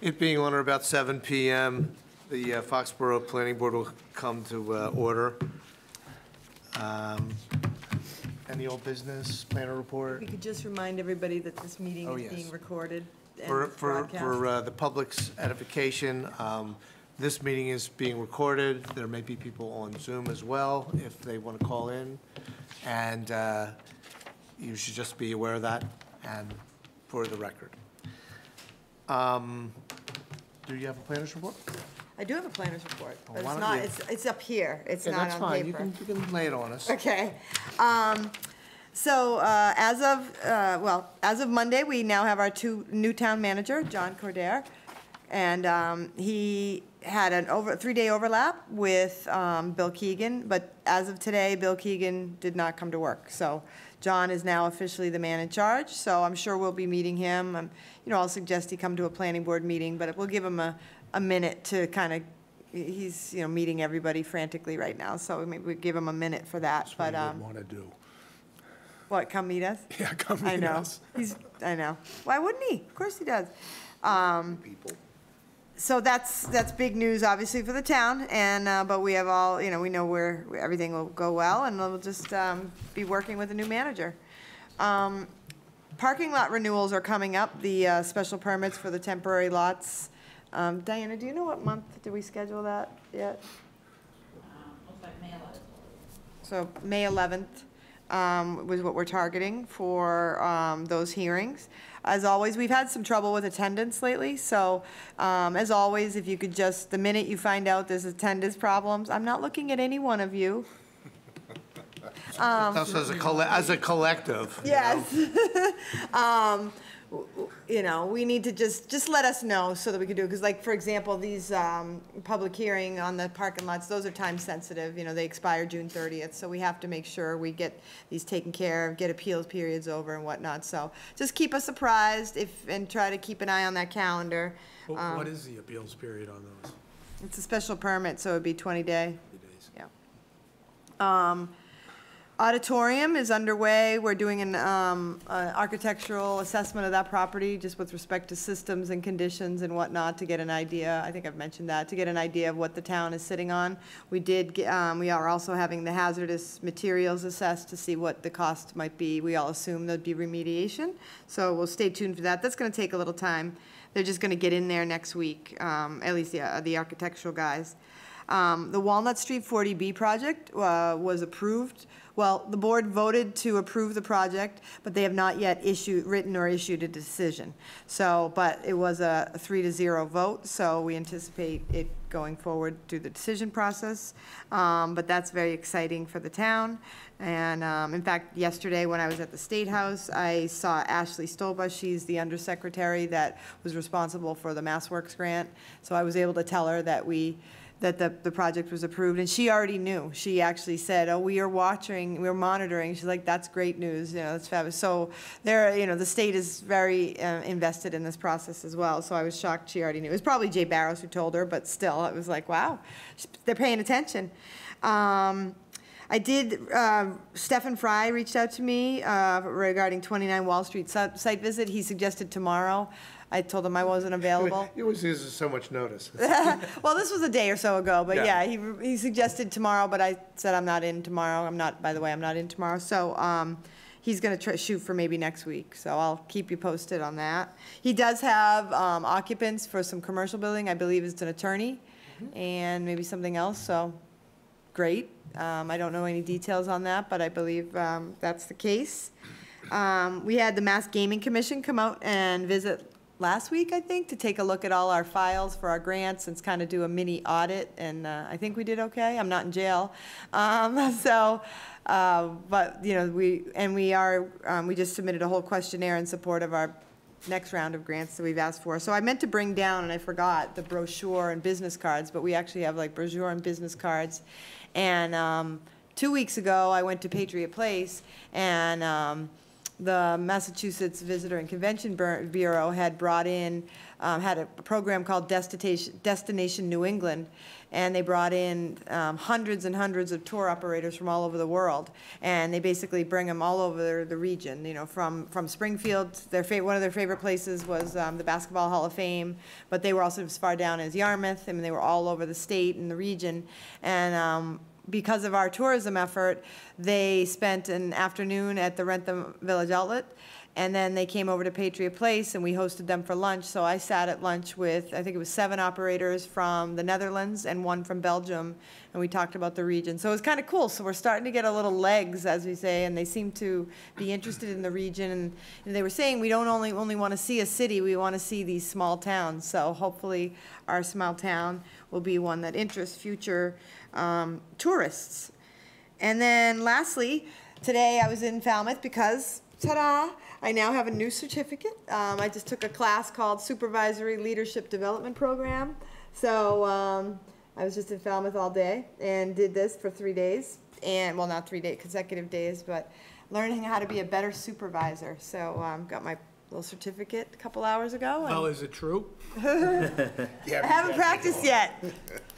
It being on or about 7 PM, the uh, Foxborough Planning Board will come to uh, order. Um, Any old business, planner report? We could just remind everybody that this meeting Oh, is yes. being recorded For, and for, broadcast. for uh, the public's edification, um, this meeting is being recorded. There may be people on Zoom as well if they want to call in. And uh, you should just be aware of that and for the record. Um, Do you have a planner's report? I do have a planner's report, but why it's don't not, you- it's, it's up here. It's not that's on fine. You paper. can, you can lay it on us. Okay. Um, so, uh, as of, uh, well, as of Monday, we now have our two, new town manager, John Coderre. And, um, he had an over, three-day overlap with, um, Bill Keegan, but as of today, Bill Keegan did not come to work. So John is now officially the man in charge, so I'm sure we'll be meeting him. Um, You know, I'll suggest he come to a planning board meeting, but we'll give him a, a minute to kind of, he's, you know, meeting everybody frantically right now, so maybe we give him a minute for that, That's what but, I um. want to do. What, come meet us? Yeah, come I meet know. us. He's, I know. Why wouldn't he? Of course he does. Um, so that's, that's big news, obviously, for the town, and, uh, but we have all, you know, we know where, everything will go well, and we'll just, um, be working with a new manager. Um, parking lot renewals are coming up, the, uh, special permits for the temporary lots. Um, Diana, do you know what month, did we schedule that yet? So May 11th um, was what we're targeting for um, those hearings. As always, we've had some trouble with attendance lately, so um, as always, if you could just, the minute you find out there's attendance problems, I'm not looking at any one of you. Us as a colle, as a collective. you know? Yes. Um, You know, we need to just, just let us know so that we can do it, because like, for example, these um, public hearing on the parking lots, those are time sensitive, you know, they expire June thirtieth, so we have to make sure we get these taken care of, get appeals periods over and whatnot, so just keep us surprised if, and try to keep an eye on that calendar. What Um, what is the appeals period on those? It's a special permit, so it'd be twenty day. Three days? Yeah. Um, Auditorium is underway. We're doing an um, uh, architectural assessment of that property, just with respect to systems and conditions and whatnot, to get an idea, I think I've mentioned that, to get an idea of what the town is sitting on. We did, get- um, we are also having the hazardous materials assessed to see what the cost might be. We all assume there'd be remediation, so we'll stay tuned for that. That's gonna take a little time. They're just gonna get in there next week, um, at least the, uh, the architectural guys. Um, The Walnut Street 40B project uh, was approved. Well, the board voted to approve the project, but they have not yet issued, written or issued a decision. So, but it was a three to zero vote, so we anticipate it going forward through the decision process. Um, But that's very exciting for the town. And um, in fact, yesterday, when I was at the State House, I saw Ashley Stolba. She's the undersecretary that was responsible for the MassWorks grant. So I was able to tell her that we, that the, the project was approved, and she already knew. She actually said, oh, we are watching, we're monitoring. She's like, that's great news, you know, that's fabulous. So there, you know, the state is very uh, invested in this process as well, so I was shocked she already knew. It was probably Jay Barrows who told her, but still, it was like, wow, they're paying attention. Um, I did, uh, Stephen Fry reached out to me uh, regarding 29 Wall Street site visit. He suggested tomorrow. I told him I wasn't available. It always uses so much notice. Well, this was a day or so ago, but Yeah. yeah, he, he suggested tomorrow, but I said I'm not in tomorrow. I'm not, by the way, I'm not in tomorrow. So, um, he's gonna try, shoot for maybe next week, so I'll keep you posted on that. He does have, um, occupants for some commercial building. I believe it's an attorney and maybe something else, so, great. Um, I don't know any details on that, but I believe, um, that's the case. Um, we had the Mass Gaming Commission come out and visit last week, I think, to take a look at all our files for our grants and kind of do a mini audit, and, uh, I think we did okay. I'm not in jail. Um, so, uh, but, you know, we, and we are, um, we just submitted a whole questionnaire in support of our next round of grants that we've asked for. So I meant to bring down, and I forgot, the brochure and business cards, but we actually have like brochure and business cards. And um, two weeks ago, I went to Patriot Place, and um, the Massachusetts Visitor and Convention Bureau had brought in um, had a program called Destination, Destination New England, and they brought in um, hundreds and hundreds of tour operators from all over the world, and they basically bring them all over the region, you know, from, from Springfield, their one of their favorite places was um, the Basketball Hall of Fame, but they were also as far down as Yarmouth, I mean, they were all over the state and the region, and um, because of our tourism effort, they spent an afternoon at the Wrentham Village Outlet, and then they came over to Patriot Place, and we hosted them for lunch. So I sat at lunch with, I think it was seven operators from the Netherlands and one from Belgium, and we talked about the region. So it was kind of cool. So we're starting to get a little legs, as we say, and they seem to be interested in the region. And and they were saying, we don't only, only want to see a city, we want to see these small towns. So hopefully, our small town will be one that interests future um, tourists. And then lastly, today I was in Falmouth because, ta-da, I now have a new certificate. Um, I just took a class called Supervisory Leadership Development Program. So um, I was just in Falmouth all day and did this for three days. And, well, not three day, consecutive days, but learning how to be a better supervisor. So um, got my little certificate a couple hours ago. and- Well, is it true? I haven't practiced yet.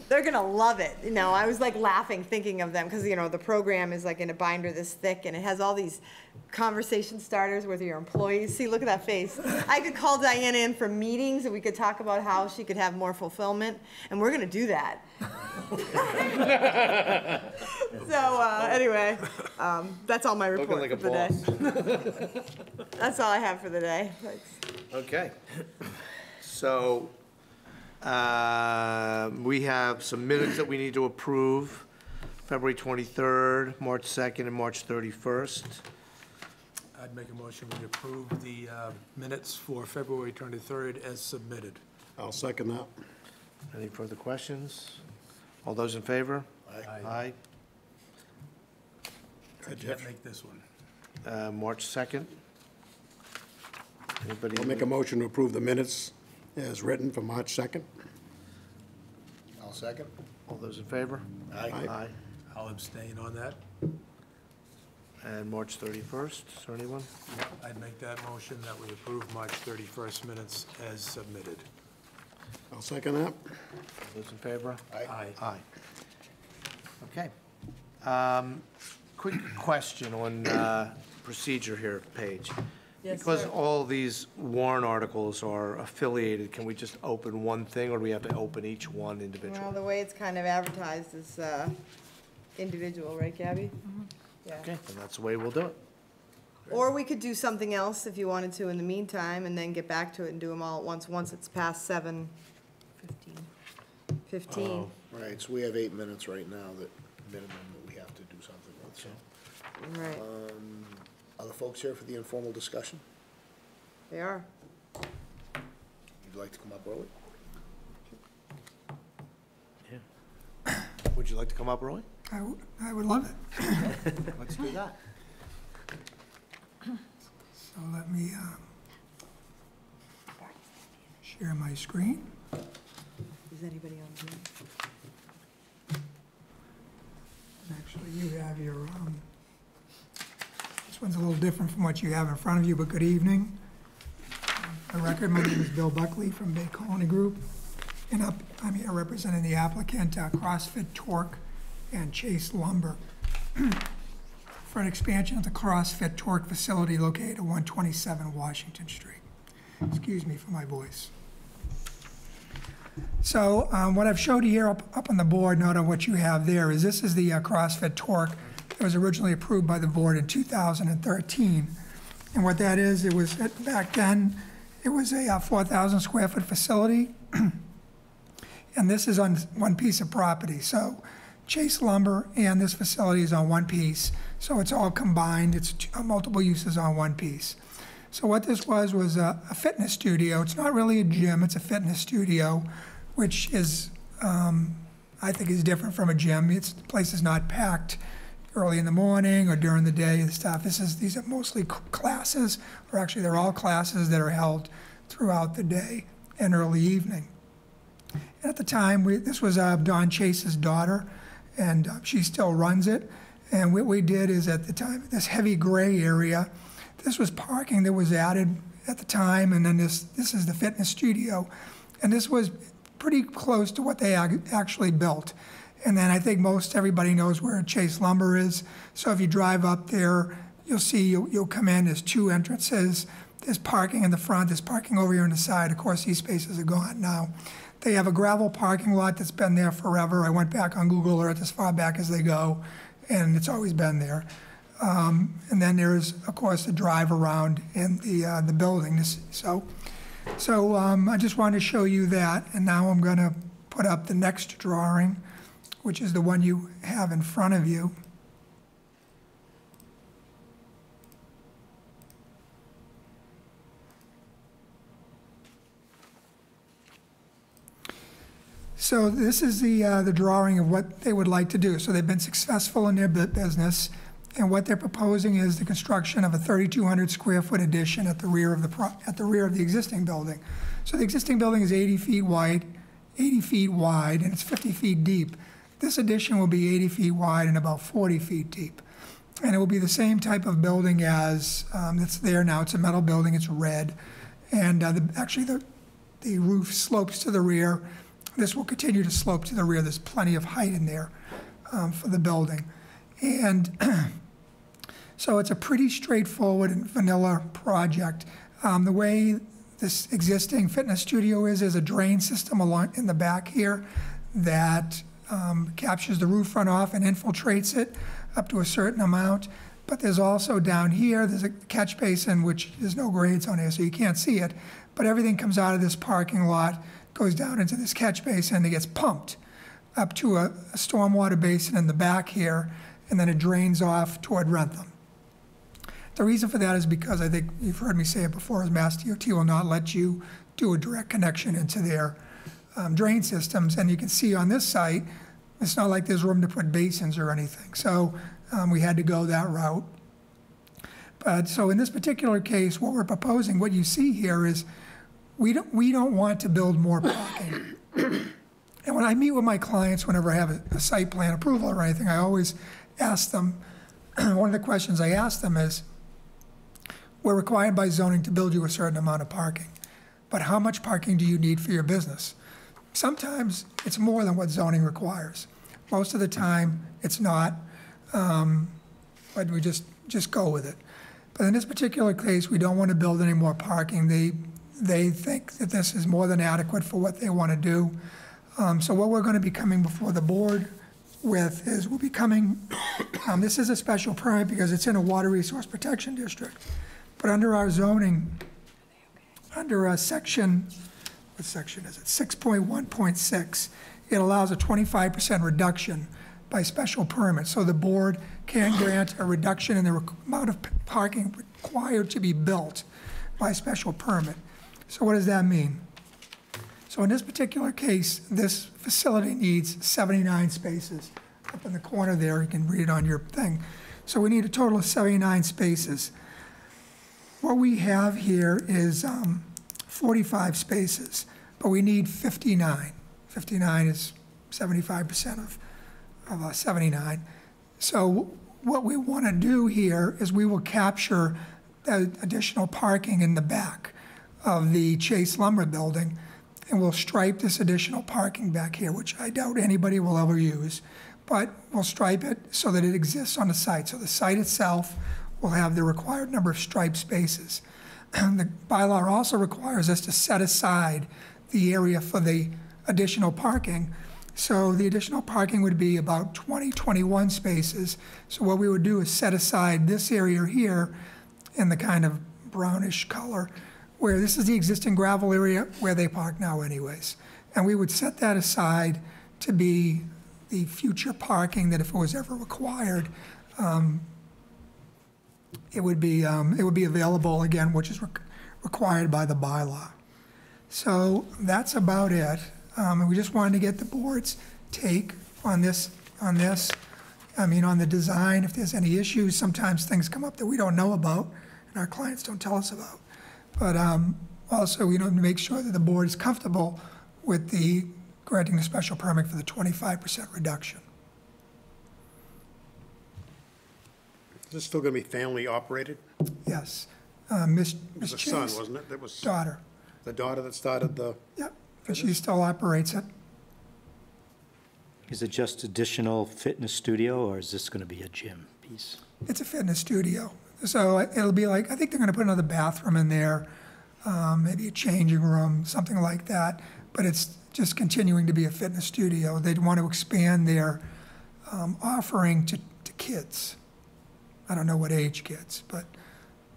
They're gonna love it. You know, I was like laughing thinking of them because you know the program is like in a binder this thick and it has all these conversation starters with your employees. See, look at that face. I could call Diana in for meetings and we could talk about how she could have more fulfillment, and we're gonna do that. so uh, anyway, um, that's all my report like for the day. that's all I have for the day. Thanks. Okay. So, uh, we have some minutes that we need to approve, February 23rd, March 2nd, and March 31st. I'd make a motion we approve the uh, minutes for February 23rd as submitted. I'll second that. Any further questions? All those in favor? Aye. Aye. I can't make this one. Uh, March 2nd? Anybody? I'll make a motion to approve the minutes as written for March 2nd. I'll second. All those in favor? Aye. Aye. I'll abstain on that. And March 31st, is there anyone? I'd make that motion that we approve March 31st minutes as submitted. I'll second that. All those in favor? Aye. Aye. Okay. Um, Quick question on uh, procedure here, Paige. Yes, Because sir. all these warrant articles are affiliated, can we just open one thing, or do we have to open each one Well, individually? the way it's kind of advertised is uh, individual, right, Gabby? Yeah. Okay, then that's the way we'll do it. Or we could do something else if you wanted to in the meantime, and then get back to it and do them all at once, once it's past seven fifteen. Right, so we have eight minutes right now that minimum that we have to do something with, so. Right, Are the folks here for the informal discussion? they are. Would You'd like to come up early? Yeah. Would you like to come up, Roy? I w- I would love it. Let's do that. So let me um, share my screen. Is anybody on Zoom? And Actually, you have your, um, this one's a little different from what you have in front of you, but good evening. The record, my name is Bill Buckley from Bay Colony Group, and up- I'm here representing the applicant uh, CrossFit Torque and Chase Lumber for an expansion of the CrossFit Torque facility located at 127 Washington Street. Excuse me for my voice. So um, what I've showed you here up, up on the board, not on what you have there, is this is the uh, CrossFit Torque that was originally approved by the board in 2013. And what that is, it was, it- back then, it was a uh, 4,000 square foot facility. And this is on one piece of property. So Chase Lumber and this facility is on one piece. So it's all combined, it's uh, multiple uses on one piece. So what this was, was a a fitness studio. It's not really a gym, it's a fitness studio, which is, um, I think is different from a gym. It's, the place is not packed early in the morning or during the day and stuff. This is, these are mostly classes, or actually they're all classes that are held throughout the day and early evening. And at the time, we, this was uh, Don Chase's daughter, and uh, she still runs it. And what we did is at the time, this heavy gray area, this was parking that was added at the time, and then this, this is the fitness studio. And this was pretty close to what they ac- actually built. And then I think most everybody knows where Chase Lumber is. So if you drive up there, you'll see, you'll, you'll come in, there's two entrances. There's parking in the front, there's parking over here on the side. Of course, these spaces are gone now. They have a gravel parking lot that's been there forever. I went back on Google Earth as far back as they go, and it's always been there. Um, And then there's, of course, the drive around in the, uh, the building. So, so um, I just wanted to show you that, and now I'm going to put up the next drawing, which is the one you have in front of you. So this is the, uh, the drawing of what they would like to do. So they've been successful in their business, and what they're proposing is the construction of a 3,200 square foot addition at the rear of the, at the rear of the existing building. So the existing building is 80 feet wide, 80 feet wide, and it's 50 feet deep. This addition will be 80 feet wide and about 40 feet deep. And it will be the same type of building as, um, that's there now. It's a metal building, it's red. And, uh, the, actually, the, the roof slopes to the rear. This will continue to slope to the rear. There's plenty of height in there um, for the building. And so it's a pretty straightforward and vanilla project. Um, The way this existing fitness studio is, is a drain system along in the back here that um, captures the roof runoff and infiltrates it up to a certain amount. But there's also down here, there's a catch basin, which there's no grades on here, so you can't see it. But everything comes out of this parking lot, goes down into this catch basin, and it gets pumped up to a, a stormwater basin in the back here, and then it drains off toward Wrentham. The reason for that is because I think you've heard me say it before, is Mass DOT will not let you do a direct connection into their um, drain systems. And you can see on this site, it's not like there's room to put basins or anything. So um, we had to go that route. But so in this particular case, what we're proposing, what you see here is we don't, we don't want to build more parking. And when I meet with my clients, whenever I have a, a site plan approval or anything, I always ask them, one of the questions I ask them is, we're required by zoning to build you a certain amount of parking, but how much parking do you need for your business? Sometimes it's more than what zoning requires. Most of the time, it's not, um, but we just, just go with it. But in this particular case, we don't want to build any more parking. They, they think that this is more than adequate for what they want to do. Um, So what we're going to be coming before the board with is we'll be coming, um, this is a special permit because it's in a water resource protection district. But under our zoning, under a section, what section is it? 6.1.6, it allows a 25% reduction by special permit. So the board can grant a reduction in the amount of parking required to be built by special permit. So what does that mean? So in this particular case, this facility needs 79 spaces. Up in the corner there, you can read it on your thing. So we need a total of 79 spaces. What we have here is um, 45 spaces, but we need 59. 59 is 75% of, of uh, 79. So what we want to do here is we will capture additional parking in the back of the Chase Lumber Building, and we'll stripe this additional parking back here, which I doubt anybody will ever use, but we'll stripe it so that it exists on the site. So the site itself will have the required number of striped spaces. The bylaw also requires us to set aside the area for the additional parking. So the additional parking would be about 20, 21 spaces. So what we would do is set aside this area here in the kind of brownish color, where this is the existing gravel area where they park now anyways. And we would set that aside to be the future parking that if it was ever required, um, it would be, um, it would be available again, which is req- required by the bylaw. So that's about it. Um, we just wanted to get the board's take on this, on this. I mean, on the design, if there's any issues, sometimes things come up that we don't know about and our clients don't tell us about. But, um, also, we know to make sure that the board is comfortable with the granting the special permit for the twenty-five percent reduction. Is this still gonna be family operated? Yes. Uh, Miss It Miss was the son, Chase, wasn't it? That was daughter, the daughter that started the, yep, and she still operates it. Is it just additional fitness studio, or is this going to be a gym piece? It's a fitness studio. So it'll be like, I think they're gonna put another bathroom in there, um, maybe a changing room, something like that. But it's just continuing to be a fitness studio. They'd want to expand their, um, offering to, to kids. I don't know what age kids, but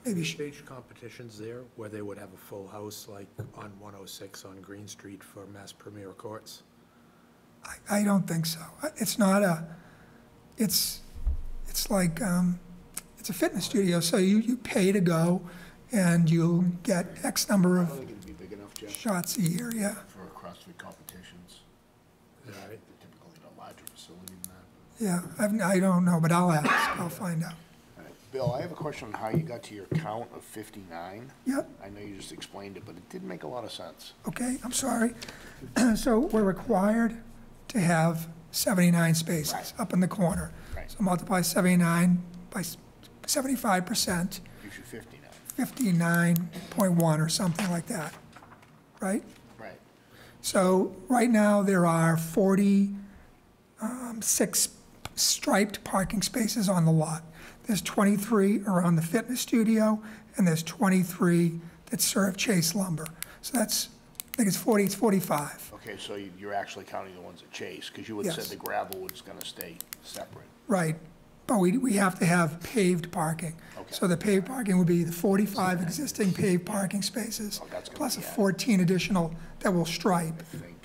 maybe, sh- Stage competitions there where they would have a full house like on 106 on Green Street for Mass Premier Courts? I, I don't think so. It's not a, it's, it's like, um, it's a fitness studio, so you, you pay to go and you'll get X number I of don't think it'd be big enough, Jeff, shots a year, yeah. for CrossFit competitions. Is that right? They're typically in a larger facility than that. Yeah, I've, I don't know, but I'll ask, I'll find out. Bill, I have a question on how you got to your count of fifty-nine. Yep, I know you just explained it, but it didn't make a lot of sense. okay, I'm sorry. So we're required to have 79 spaces Right. up in the corner. Right. So multiply 79 by 75%, Gives you fifty-nine. 59.1 or something like that, right? Right. So right now, there are 46 um, striped parking spaces on the lot. There's 23 around the fitness studio, and there's 23 that serve Chase Lumber. So that's, I think it's 40, it's 45. Okay, so you- you're actually counting the ones at Chase, because you had said Yes. the gravel was gonna stay separate. Right, but we, we have to have paved parking. Okay. So the paved parking would be the 45 existing paved parking spaces, Oh, plus a be added. 14 additional that will stripe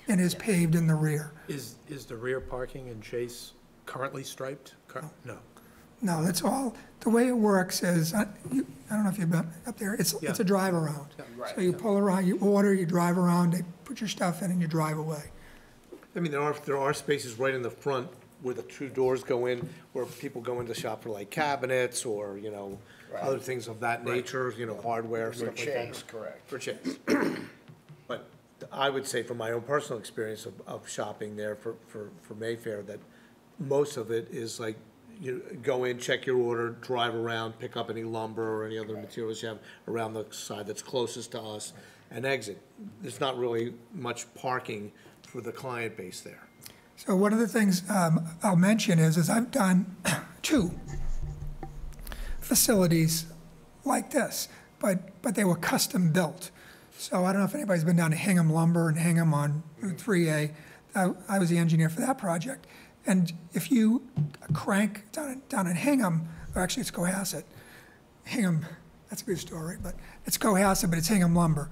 and is paved in the rear. Is, is the rear parking in Chase currently striped? Cur- No. No, that's all, the way it works is, I you- I don't know if you've been up there, it's, it's a drive around. right, So you pull around, you order, you drive around, they put your stuff in and you drive away. I mean, there are, there are spaces right in the front where the two doors go in, where people go in to shop for like cabinets or, you know, other things of that nature, you know, hardware, For stuff like that. Chase, correct. For Chase. But I would say from my own personal experience of, of shopping there for, for, for Mayfair, that most of it is like, you go in, check your order, drive around, pick up any lumber or any other materials you have around the side that's closest to us, and exit. There's not really much parking for the client base there. So one of the things um, I'll mention is, is I've done two facilities like this, but, but they were custom built. So I don't know if anybody's been down to Hingham Lumber and Hingham on Route 3A. I, I was the engineer for that project. And if you crank down, in- down in Hingham, or actually it's Cohasset, Hingham, that's a good story, but it's Cohasset, but it's Hingham Lumber.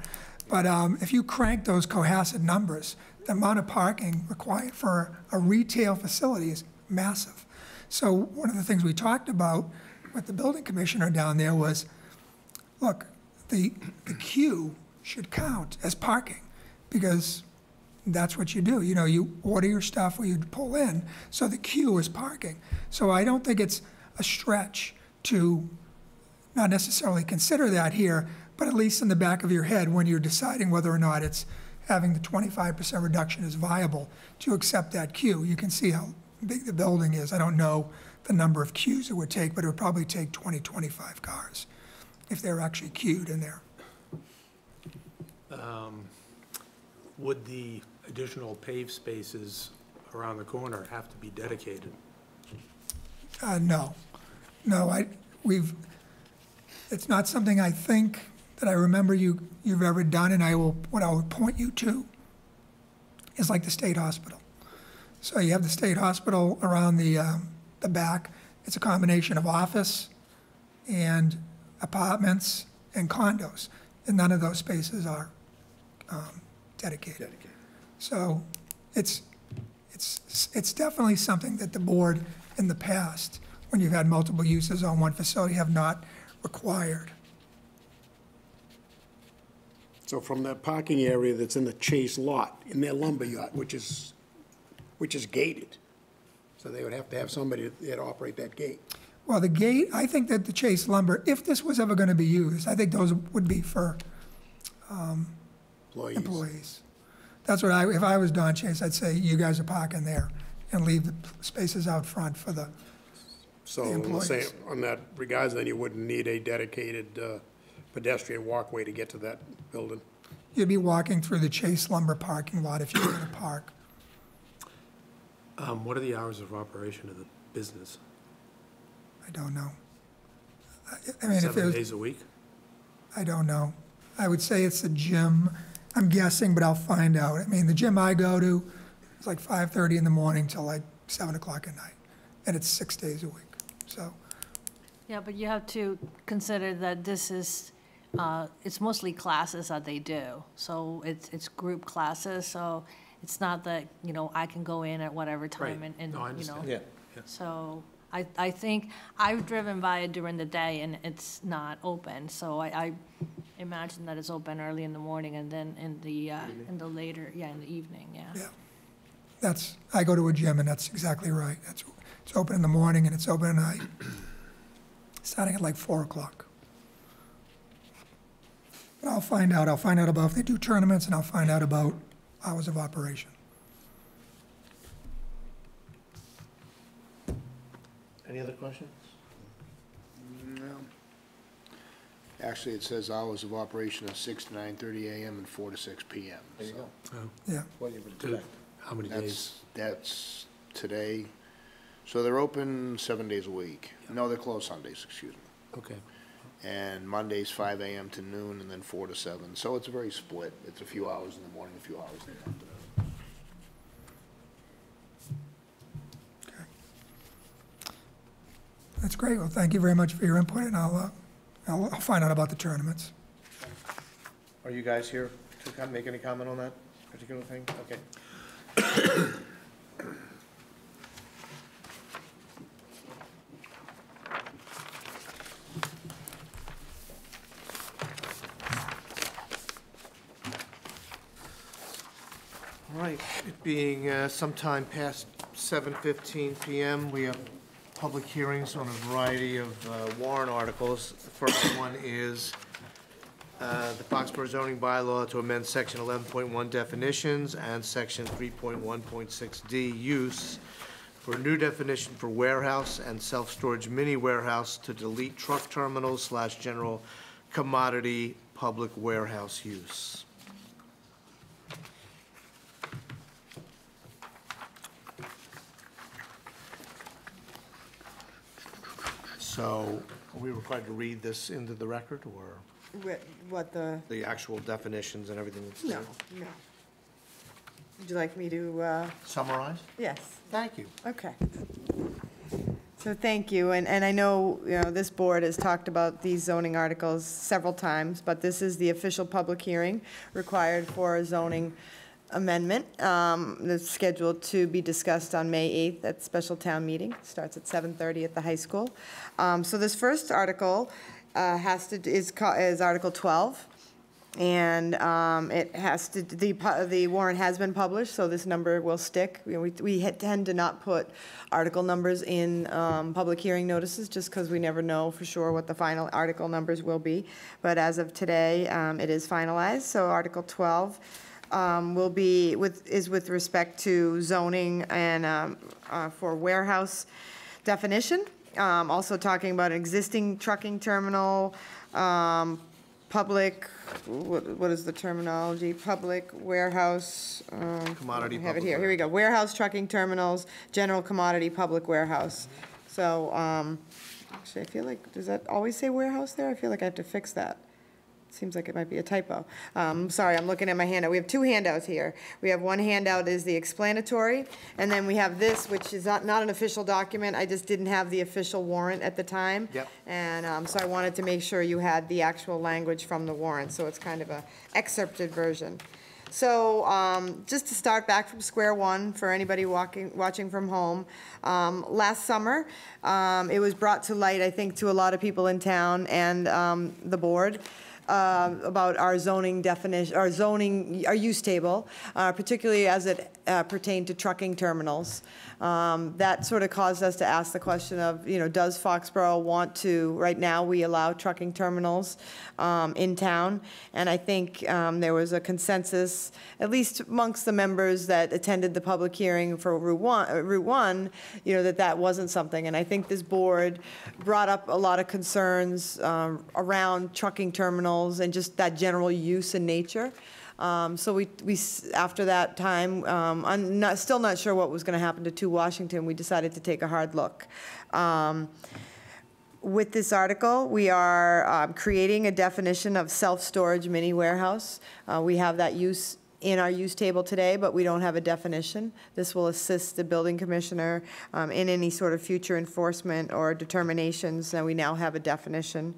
But um, if you crank those Cohasset numbers, the amount of parking required for a retail facility is massive. So one of the things we talked about with the building commissioner down there was, look, the, the queue should count as parking, because that's what you do. You know, you order your stuff or you pull in, so the queue is parking. So I don't think it's a stretch to not necessarily consider that here, but at least in the back of your head when you're deciding whether or not it's having the 25% reduction is viable to accept that queue. You can see how big the building is. I don't know the number of queues it would take, but it would probably take 20, 25 cars if they're actually queued in there. Um, would the additional paved spaces around the corner have to be dedicated? Uh, no, no, I, we've, it's not something I think that I remember you, you've ever done, and I will, what I would point you to is like the state hospital. So you have the state hospital around the, um, the back. It's a combination of office and apartments and condos, and none of those spaces are, um, dedicated. So it's, it's, it's definitely something that the board in the past, when you've had multiple uses on one facility, have not required. so from the parking area that's in the Chase lot, in their lumber yard, which is, which is gated. So they would have to have somebody that operate that gate. Well, the gate, I think that the Chase lumber, if this was ever gonna be used, I think those would be for um, Employees. employees. That's what I, if I was Don Chase, I'd say, you guys are parking there, and leave the spaces out front for the, So, The in the same- employees. on that regards, then you wouldn't need a dedicated uh, pedestrian walkway to get to that building. You'd be walking through the Chase lumber parking lot if you were in a park. Um, What are the hours of operation of the business? I don't know. I- I mean, if it Seven was, days a week? I don't know. I would say it's a gym. I'm guessing, but I'll find out. I mean, the gym I go to, it's like 5:30 in the morning till like 7 o'clock at night, and it's six days a week. So, Yeah, but you have to consider that this is, uh, it's mostly classes that they do. So it's, it's group classes, so it's not that, you know, I can go in at whatever time Right. and, and, No, I you know. understand. Yeah. So I, I think, I've driven by it during the day and it's not open. So I, I imagine that it's open early in the morning and then in the, uh, in the later, yeah, in the evening, yeah. yeah. That's, I go to a gym, and that's exactly right. That's, it's open in the morning and it's open at night, starting at like 4 o'clock. But I'll find out. I'll find out about if they do tournaments, and I'll find out about hours of operation. Any other questions? No. Actually, it says hours of operation of six to nine thirty AM and four to six PM. There you so go. Oh. Yeah. What you would To- expect. How many days? That's, that's today. So they're open seven days a week. No, they're closed Sundays, excuse me. Okay. And Mondays, five AM to noon, and then four to seven. So it's very split. It's a few hours in the morning, a few hours in the afternoon. That's great. Well, thank you very much for your input, and I'll, uh, I'll, I'll find out about the tournaments. Are you guys here to make any comment on that particular thing? Okay. All right, it being uh, sometime past 7:15 PM, we have public hearings on a variety of uh, warrant articles. The first one is uh, the Foxborough zoning bylaw to amend section 11.1 definitions and section 3.1.6D use for a new definition for warehouse and self-storage mini warehouse to delete truck terminals slash general commodity public warehouse use. So, are we required to read this into the record, or What- What the, the actual definitions and everything that's no, there? no. Would you like me to, uh, Summarize? yes? Thank you. Okay. So thank you, and, and I know, you know, this board has talked about these zoning articles several times, but this is the official public hearing required for a zoning amendment um, that's scheduled to be discussed on May 8th at special town meeting, starts at 7:30 at the high school. Um, So this first article uh, has to, is, is Article 12, and um, it has to, the, the warrant has been published, so this number will stick. Know, We we tend to not put article numbers in um, public hearing notices, just because we never know for sure what the final article numbers will be. But as of today, um, it is finalized, so Article 12 um, will be, with, is with respect to zoning and um, uh, for warehouse definition. Um, Also talking about an existing trucking terminal, um, public, what what is the terminology? Public warehouse. um, Commodity I have it public here, here we go. Warehouse trucking terminals, general commodity public warehouse. So, um, actually, I feel like, does that always say warehouse there? I feel like I have to fix that. Seems like it might be a typo. Um, sorry, I'm looking at my handout. We have two handouts here. We have one handout is the explanatory, and then we have this, which is not, not an official document. I just didn't have the official warrant at the time. Yep. And, um, so I wanted to make sure you had the actual language from the warrant, so it's kind of a excerpted version. So, um, just to start back from square one for anybody walking, watching from home, um, last summer, um, it was brought to light, I think, to a lot of people in town and, um, the board, uh, about our zoning definition, our zoning, our use table, uh, particularly as it uh, pertain to trucking terminals. Um, That sort of caused us to ask the question of, you know, does Foxborough want to, right now, we allow trucking terminals um, in town, and I think um, there was a consensus, at least amongst the members that attended the public hearing for Route 1, uh, Route 1, you know, that that wasn't something, and I think this board brought up a lot of concerns um, around trucking terminals and just that general use and nature. Um, So we, we, after that time, um, I'm not, still not sure what was going to happen to 2 Washington, we decided to take a hard look. Um, With this article, we are um, creating a definition of self-storage mini warehouse. Uh, We have that use in our use table today, but we don't have a definition. This will assist the building commissioner um, in any sort of future enforcement or determinations, and we now have a definition.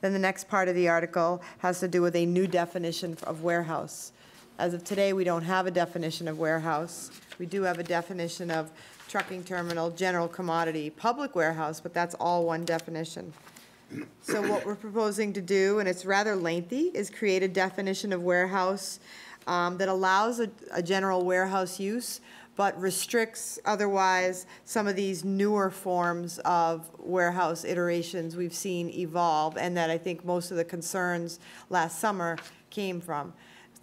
Then the next part of the article has to do with a new definition of warehouse. As of today, we don't have a definition of warehouse. We do have a definition of trucking terminal, general commodity, public warehouse, but that's all one definition. So what we're proposing to do, and it's rather lengthy, is create a definition of warehouse um, that allows a, a general warehouse use, but restricts otherwise some of these newer forms of warehouse iterations we've seen evolve, and that I think most of the concerns last summer came from.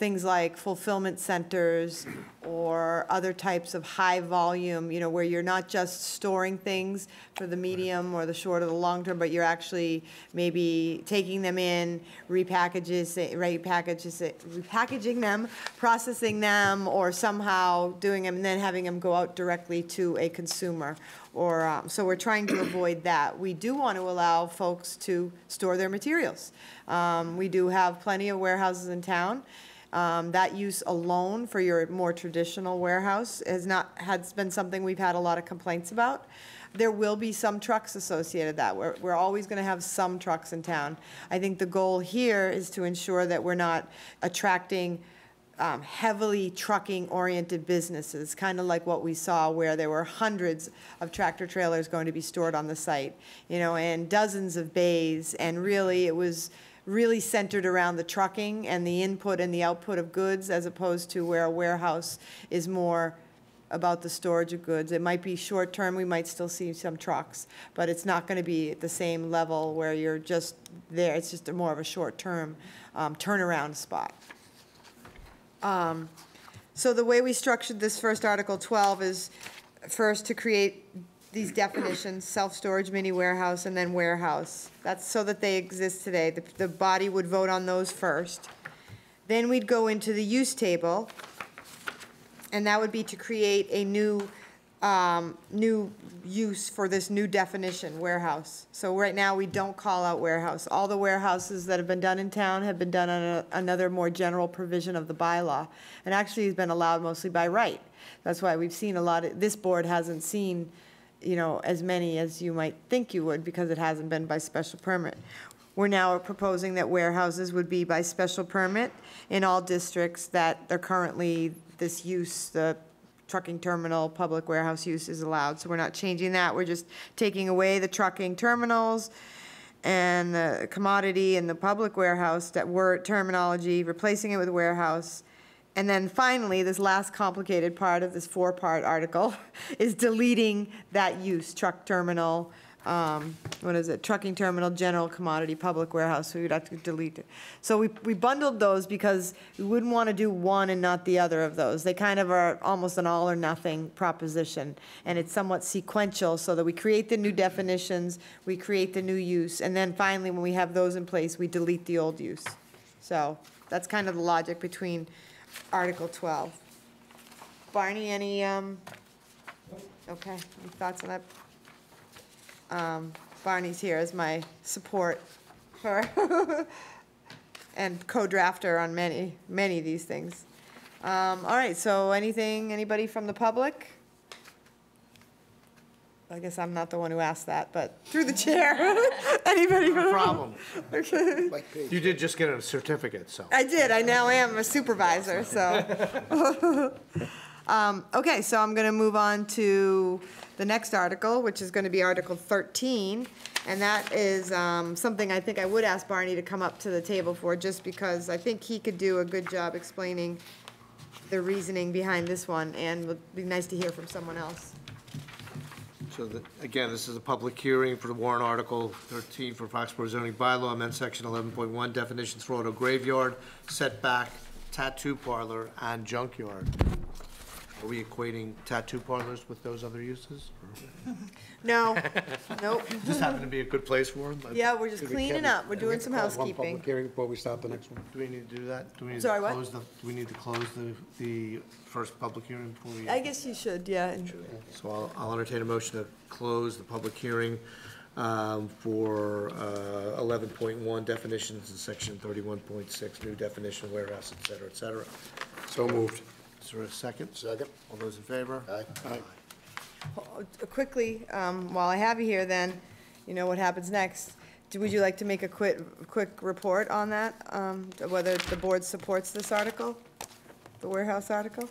Things like fulfillment centers or other types of high volume, you know, where you're not just storing things for the medium or the short or the long term, but you're actually maybe taking them in, repackages, repackages, repackaging them, processing them, or somehow doing them, and then having them go out directly to a consumer. Or, um, so we're trying to avoid that. We do want to allow folks to store their materials. Um, We do have plenty of warehouses in town. Um, That use alone for your more traditional warehouse has not, has been something we've had a lot of complaints about. There will be some trucks associated that. We're, we're always going to have some trucks in town. I think the goal here is to ensure that we're not attracting um, heavily trucking-oriented businesses, kind of like what we saw where there were hundreds of tractor trailers going to be stored on the site, you know, and dozens of bays, and really, it was really centered around the trucking and the input and the output of goods, as opposed to where a warehouse is more about the storage of goods. It might be short-term, we might still see some trucks, but it's not going to be at the same level where you're just there, it's just a more of a short-term um, turnaround spot. Um, So the way we structured this first Article 12 is first to create these definitions, self-storage, mini warehouse, and then warehouse. That's so that they exist today. The, the body would vote on those first. Then we'd go into the use table, and that would be to create a new, um, new use for this new definition, warehouse. So right now, we don't call out warehouse. All the warehouses that have been done in town have been done on a- another more general provision of the bylaw, and actually has been allowed mostly by right. That's why we've seen a lot, of this board hasn't seen, you know, as many as you might think you would, because it hasn't been by special permit. We're now proposing that warehouses would be by special permit in all districts that are currently, this use, the trucking terminal, public warehouse use is allowed. So we're not changing that, we're just taking away the trucking terminals and the commodity and the public warehouse, that word terminology, replacing it with warehouse. And then finally, this last complicated part of this four-part article is deleting that use, truck terminal, um, what is it, trucking terminal, general commodity, public warehouse, so we'd have to delete it. So we, we bundled those because we wouldn't want to do one and not the other of those. They kind of are almost an all or nothing proposition, and it's somewhat sequential, so that we create the new definitions, we create the new use, and then finally, when we have those in place, we delete the old use. So that's kind of the logic between Article 12. Barney, any, um, okay, any thoughts on that? Um, Barney's here as my support for, and co-drafter on many, many of these things. Um, all right, so anything, anybody from the public? I guess I'm not the one who asked that, but through the chair. Anybody from No the problem. Okay. Like Paige. You did just get a certificate, so. I did, I now am a supervisor, so. Um, Okay, so I'm going to move on to the next article, which is going to be Article 13. And that is um, something I think I would ask Barney to come up to the table for, just because I think he could do a good job explaining the reasoning behind this one, and it would be nice to hear from someone else. So again, this is a public hearing for the warrant article 13 for Foxborough zoning bylaw, amend section 11.1, definitions for auto graveyard, setback, tattoo parlor, and junkyard. Are we equating tattoo parlors with those other uses? No, nope. Just happen to be a good place for them? Yeah, we're just cleaning up, we're doing some call one housekeeping. Public hearing before we start the next one. Do we need to do that? Do we need to Sorry, what? close the, do we need to close the, the first public hearing before we? I guess you should, yeah. and- So I'll, I'll entertain a motion to close the public hearing um, for uh, 11.1 definitions in section 31.6, new definition warehouse, et cetera, et cetera. So moved. Is there a second? Second? All those in favor? Aye. Aye. Uh, Quickly, um, while I have you here, then, you know what happens next. Do- Would you like to make a quick, quick report on that, um, whether the board supports this article, the warehouse article?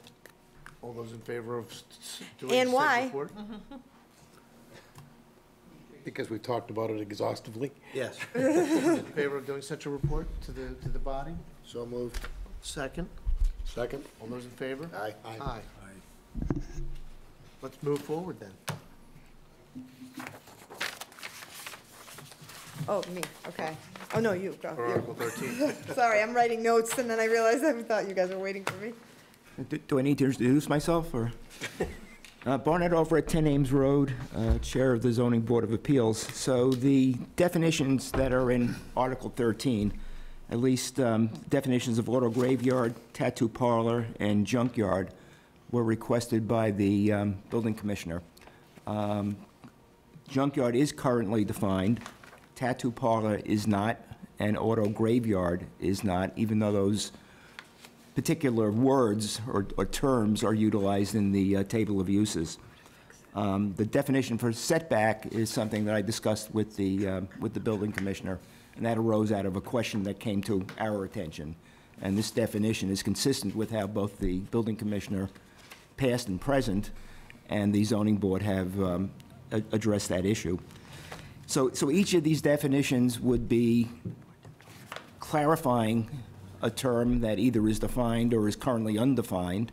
All those in favor of s- s- doing And said why? report? Because we talked about it exhaustively. Yes. In favor of doing such a report to the, to the body? So moved. Second? Second? All those in favor? Aye. Aye. Aye. Let's move forward then. Oh, me, okay. Oh, no, you, go. For you. Article 13. Sorry, I'm writing notes, and then I realized I thought you guys were waiting for me. Do- Do I need to introduce myself, or? Uh, Barnett over at 10 Ames Road, uh, Chair of the Zoning Board of Appeals. So the definitions that are in Article 13, at least um, definitions of auto graveyard, tattoo parlor, and junkyard, were requested by the um, building commissioner. Um, Junkyard is currently defined, tattoo parlor is not, and auto graveyard is not, even though those particular words or, or terms are utilized in the uh, table of uses. Um, The definition for setback is something that I discussed with the, uh, with the building commissioner, and that arose out of a question that came to our attention. And this definition is consistent with how both the building commissioner, past and present, and the zoning board have um, addressed that issue. So, so each of these definitions would be clarifying a term that either is defined or is currently undefined,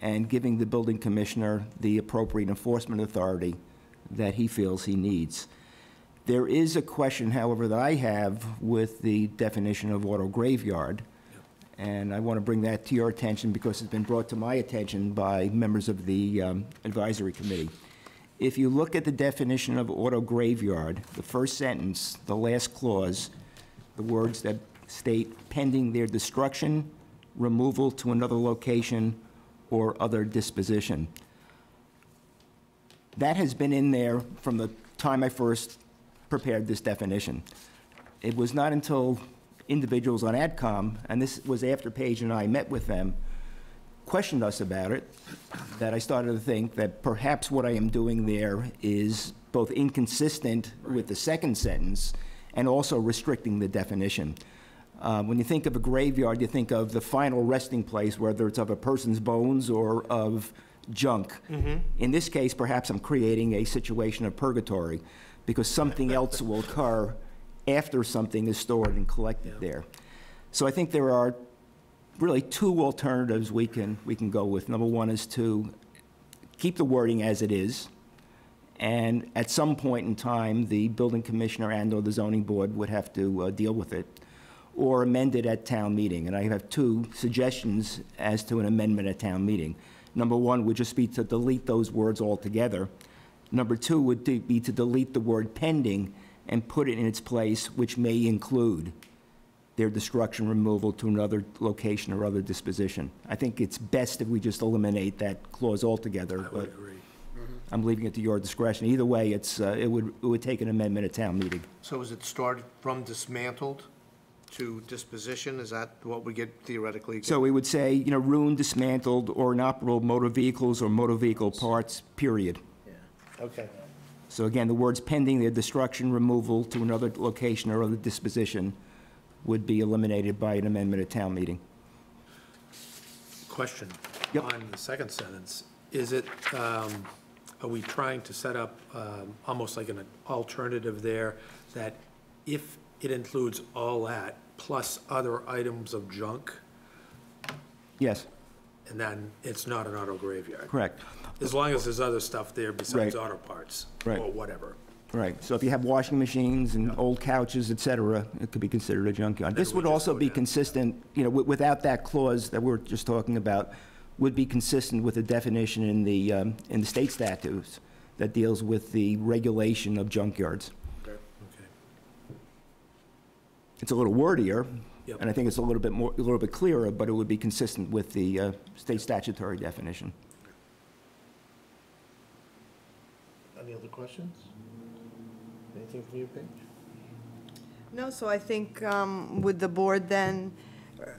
and giving the building commissioner the appropriate enforcement authority that he feels he needs. There is a question, however, that I have with the definition of auto graveyard, and I want to bring that to your attention because it's been brought to my attention by members of the um, advisory committee. If you look at the definition of auto graveyard, the first sentence, the last clause, the words that state pending their destruction, removal to another location, or other disposition. That has been in there from the time I first prepared this definition. It was not until individuals on AdCom, and this was after Paige and I met with them, questioned us about it, that I started to think that perhaps what I am doing there is both inconsistent with the second sentence and also restricting the definition. Uh, When you think of a graveyard, you think of the final resting place, whether it's of a person's bones or of junk. In this case, perhaps I'm creating a situation of purgatory, because something else will occur after something is stored and collected there. So I think there are really two alternatives we can, we can go with. Number one is to keep the wording as it is, and at some point in time, the building commissioner and/or the zoning board would have to uh, deal with it, or amend it at town meeting. And I have two suggestions as to an amendment at town meeting. Number one would just be to delete those words altogether. Number two would be to delete the word pending and put it in its place, which may include their destruction, removal to another location or other disposition. I think it's best if we just eliminate that clause altogether, I would but agree. I'm leaving it to your discretion. Either way, it's, uh, it would, it would take an amendment at town meeting. So is it started from dismantled to disposition? Is that what we get theoretically? get? So we would say, you know, ruined, dismantled, or inoperable motor vehicles or motor vehicle parts, period. Okay. So again, the words pending their destruction, removal to another location or other disposition would be eliminated by an amendment at town meeting. Question. Yep. On the second sentence, is it, um, are we trying to set up um, almost like an alternative there, that if it includes all that, plus other items of junk, Yes, and then it's not an auto graveyard. Correct. As long as there's other stuff there besides Right. auto parts, Right. or whatever. Right, so if you have washing machines and old couches, et cetera, it could be considered a junkyard. This would also be consistent, you know, wi- without that clause that we're just talking about, would be consistent with the definition in the, um, in the state statutes that deals with the regulation of junkyards. Okay. It's a little wordier, Yep. and I think it's a little bit more, a little bit clearer, but it would be consistent with the uh, state statutory definition. Any other questions? Anything from you, Paige? No, so I think, um, would the board then,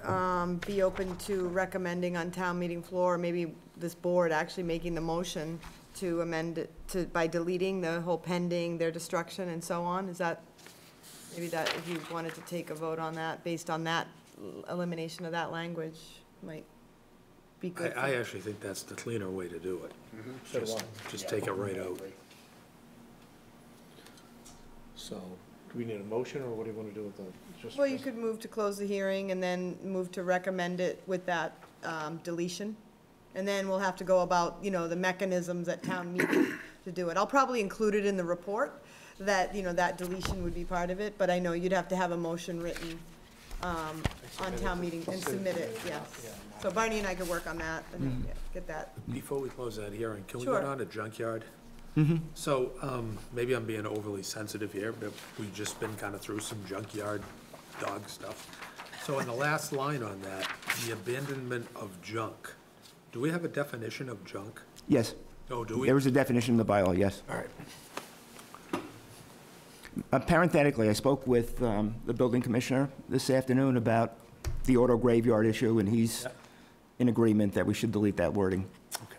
um, be open to recommending on town meeting floor, maybe this board actually making the motion to amend it to, by deleting the whole pending, their destruction and so on? Is that, maybe that, if you wanted to take a vote on that, based on that elimination of that language, might be I, good. for- I actually think that's the cleaner way to do it. Just, just take it right out. So, do we need a motion, or what do you want to do with the? just- Well, you could move to close the hearing and then move to recommend it with that um, deletion. And then we'll have to go about, you know, the mechanisms at town meeting to do it. I'll probably include it in the report, that, you know, that deletion would be part of it, but I know you'd have to have a motion written um, on town meeting and submit it, yes. So Barney and I could work on that and get that. Before we close that hearing, can we Sure. go down to junkyard? So, um, maybe I'm being overly sensitive here, but we've just been kind of through some junkyard dog stuff. So in the last line on that, the abandonment of junk, do we have a definition of junk? Yes, Oh, do we? there is a definition in the bylaw, yes. All right. Uh, Parenthetically, I spoke with um, the building commissioner this afternoon about the auto graveyard issue, and he's in agreement that we should delete that wording. Okay.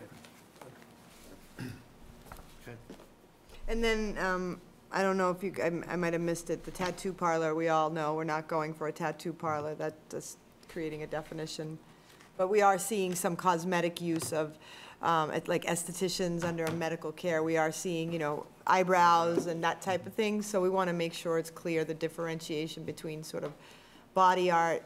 And then, um, I don't know if you, I, I might have missed it, the tattoo parlor, we all know, we're not going for a tattoo parlor, that's just creating a definition. But we are seeing some cosmetic use of, um, at- like estheticians under medical care, we are seeing, you know, eyebrows and that type of thing, so we wanna make sure it's clear the differentiation between sort of body art,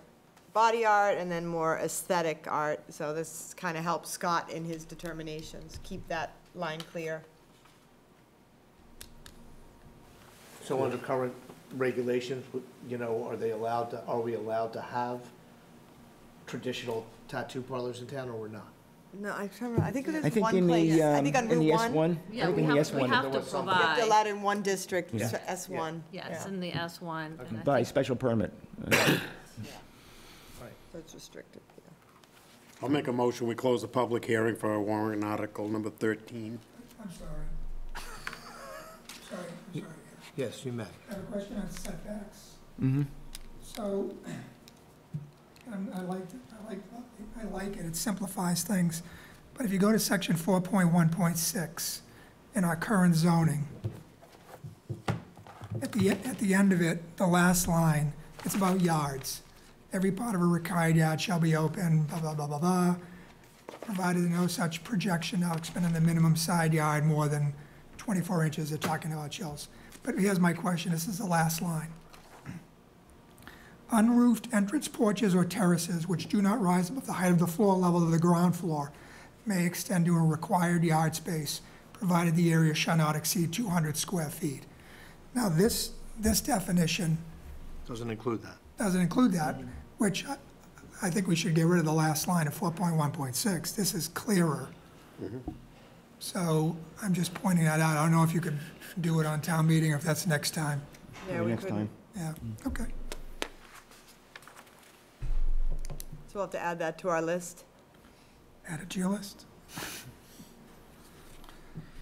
body art, and then more aesthetic art, so this kinda helps Scott in his determinations, keep that line clear. So under current regulations, you know, are they allowed to, are we allowed to have traditional tattoo parlors in town, or we're not? No, I can't remember, I think I there's think one in place, the, I um, think on in the Route one. S1, I Yeah, think we in the have, we S1, have to. You have to provide, allow it in one district, Yeah. S one. yes, in the S one. and I by think- special permit. Uh, So it's restricted, yeah. I'll make a motion, we close the public hearing for our warrant article number 13. I'm sorry. Sorry, I'm sorry. Yes, you may. I have a question on setbacks. mhm. So, um, I like, I like, I like it, it simplifies things. But if you go to section four point one point six in our current zoning, at the, at the end of it, the last line, it's about yards. Every part of a required yard shall be open, blah, blah, blah, blah, blah, provided no such projection now expanding the minimum side yard more than twenty-four inches, they're talking about shells. But here's my question, this is the last line. Unroofed entrance porches or terraces which do not rise above the height of the floor level of the ground floor may extend to a required yard space, provided the area shall not exceed 200 square feet. Now, this, this definition Doesn't include that. doesn't include that, which I- I think we should get rid of the last line of 4.1.6. This is clearer. Mm-hmm. So I'm just pointing that out. I don't know if you could do it on town meeting or if that's next time. Yeah, we next couldn't, time. Yeah, okay. so we'll have to add that to our list. Add it to your list.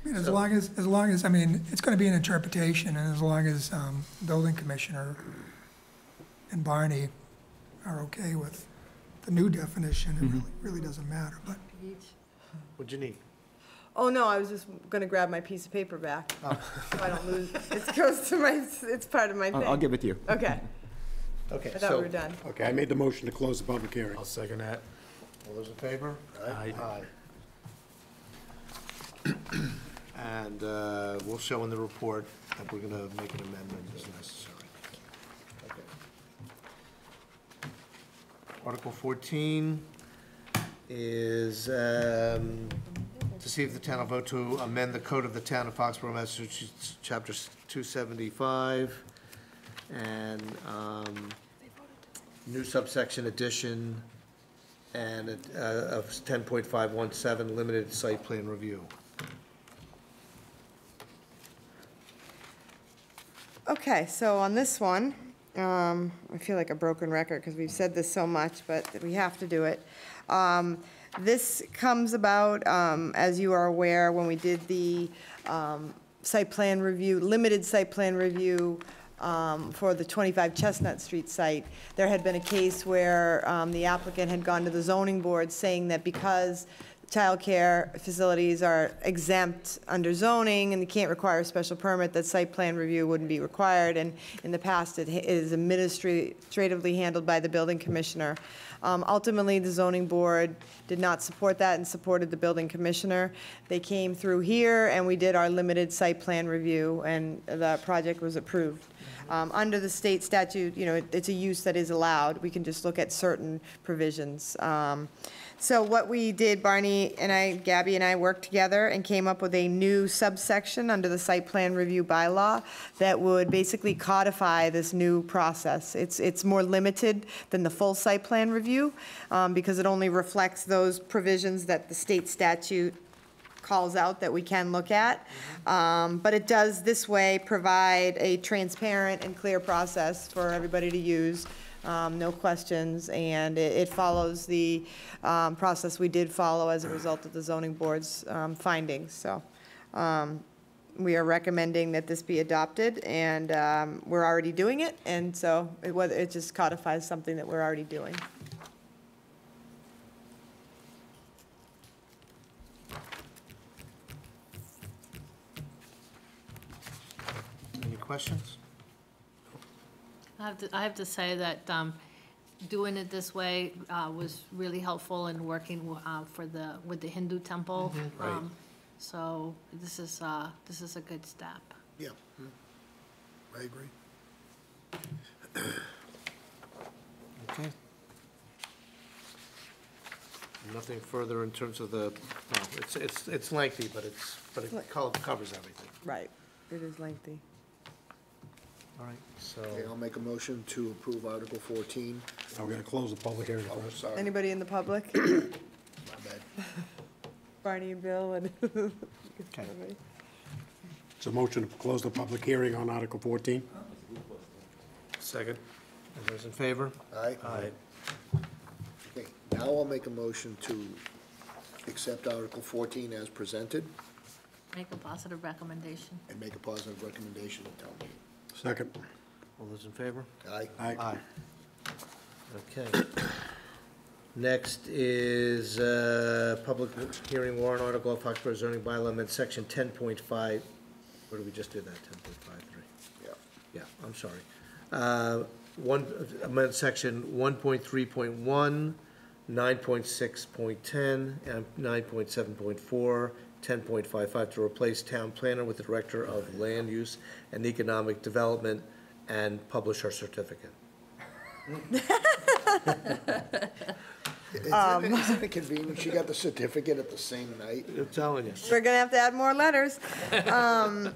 I mean, as long as, as long as, I mean, it's gonna be an interpretation, and as long as, um, building commissioner and Barney are okay with the new definition, it really, really doesn't matter, but What'd you need? Oh, no, I was just gonna grab my piece of paper back, so I don't lose, it goes to my, it's part of my I'll, I'll give it to you. Okay, Okay, I thought we so, were done. Okay, I made the motion to close the public hearing. I'll second that. all those in favor? Aye. Aye. And uh, we'll show in the report that we're gonna make an amendment as necessary. Okay. Article fourteen is um, to see if the town will vote to amend the code of the town of Foxborough, Massachusetts, chapter 275, and um, new subsection addition, and uh, of 10.517, limited site plan review. Okay, so on this one, um, I feel like a broken record because we've said this so much, but we have to do it. Um, This comes about, um, as you are aware, when we did the um, site plan review, limited site plan review um, for the 25 Chestnut Street site. There had been a case where um, the applicant had gone to the zoning board saying that because childcare facilities are exempt under zoning and they can't require a special permit, that site plan review wouldn't be required. And in the past, it is administratively handled by the building commissioner. Um, Ultimately, the zoning board did not support that and supported the building commissioner. They came through here and we did our limited site plan review and the project was approved. Um, Under the state statute, you know, it- it's a use that is allowed. We can just look at certain provisions. Um, So what we did, Barney and I, Gabby and I worked together and came up with a new subsection under the site plan review bylaw that would basically codify this new process. It's, it's more limited than the full site plan review um, because it only reflects those provisions that the state statute calls out that we can look at. Um, But it does this way provide a transparent and clear process for everybody to use, um, no questions, and it it follows the um, process we did follow as a result of the zoning board's um, findings. So um, we are recommending that this be adopted, and um, we're already doing it, and so it it just codifies something that we're already doing. Any questions? I have to, I have to say that um, doing it this way uh, was really helpful in working uh, for the, with the Hindu temple. Right. Um, So this is, uh, this is a good step. Yeah, I agree. Okay. Nothing further in terms of the, well, it's, it's, it's lengthy, but it's, but it co- covers everything. Right. It is lengthy. All right, so, Okay, I'll make a motion to approve Article fourteen. Now we're gonna close the public hearing Oh, first. sorry, Anybody in the public? my bad. Barney and Bill and. okay. It's a motion to close the public hearing on Article 14. Second? All those in favor? Aye. Aye. Okay, now I'll make a motion to accept Article fourteen as presented Make a positive recommendation. and make a positive recommendation to town meeting. Second. All those in favor? Aye. Aye. Okay. Next is, uh, public hearing warrant article of Foxborough zoning bylaw amend section ten point five, where did we just do that, ten point five three? Yeah. Yeah, I'm sorry. Uh, One, amend section one point three point one, nine point six point ten, and nine point seven point four, ten point five five, to replace town planner with the director of land use and economic development and publish our certificate. Isn't it- isn't it convenient? She got the certificate at the same night. I'm telling you. We're gonna have to add more letters. Um,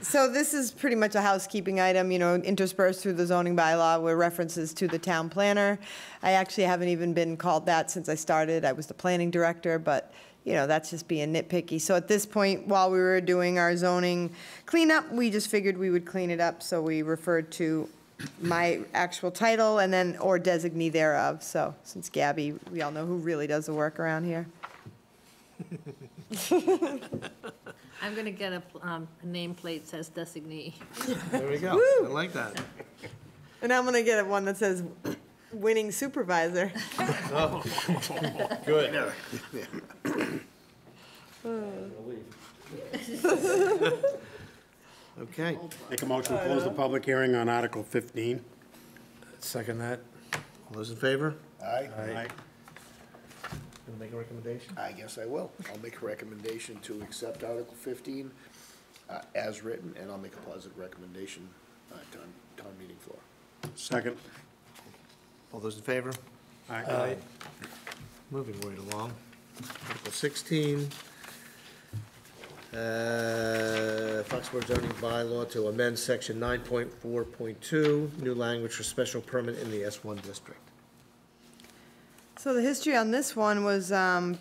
So this is pretty much a housekeeping item, you know, interspersed through the zoning bylaw with references to the town planner. I actually haven't even been called that since I started. I was the planning director, but, you know, that's just being nitpicky. So at this point, while we were doing our zoning cleanup, we just figured we would clean it up, so we referred to my actual title and then, or designee thereof. So since Gabby, we all know who really does the work around here. I'm going to get a um, a nameplate says designee. There we go. I like that. And I'm gonna get one that says winning supervisor. Good. Okay. Make a motion to close the public hearing on Article 15. Second that? All those in favor? Aye. Aye. Gonna make a recommendation? I guess I will. I'll make a recommendation to accept Article fifteen uh, as written, and I'll make a positive recommendation uh, town, town meeting floor. Second. All those in favor? Aye. moving right along. Article 16, uh, Foxborough zoning bylaw to amend section 9.4.2, new language for special permit in the S1 district. So the history on this one was, um,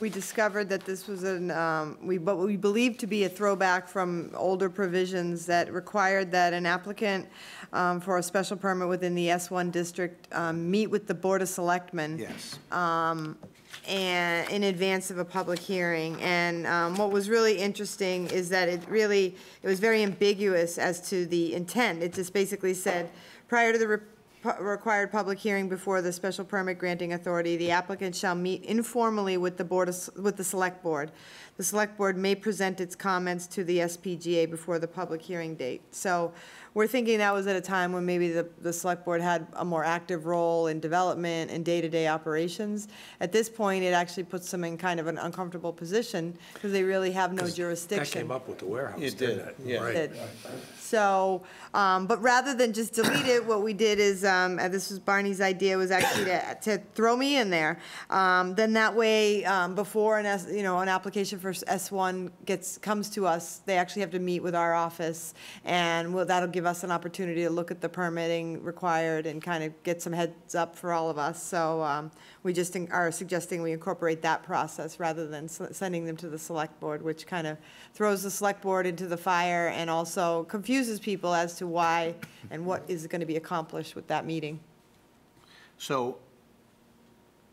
we discovered that this was an, um, we, but we believed to be a throwback from older provisions that required that an applicant um, for a special permit within the S1 district um, meet with the Board of Selectmen. Yes. and in advance of a public hearing. And um, what was really interesting is that it really, it was very ambiguous as to the intent. It just basically said, prior to the pu- required public hearing before the special permit granting authority, the applicant shall meet informally with the board, of s- with the select board. The select board may present its comments to the SPGA before the public hearing date. So we're thinking that was at a time when maybe the, the select board had a more active role in development and day-to-day operations. At this point, it actually puts them in kind of an uncomfortable position, because they really have no That jurisdiction. came up with the warehouse, It didn't did, it? yeah. Right. did. So, um, but rather than just delete it, what we did is, um, and this was Barney's idea, was actually to, to throw me in there. Um, then that way, um, before an S, you know, an application for S one gets, comes to us, they actually have to meet with our office. And well, that'll give us an opportunity to look at the permitting required and kind of get some heads up for all of us. So, um, we just are suggesting we incorporate that process rather than sending them to the select board, which kind of throws the select board into the fire and also confuses people as to why and what is going to be accomplished with that meeting. So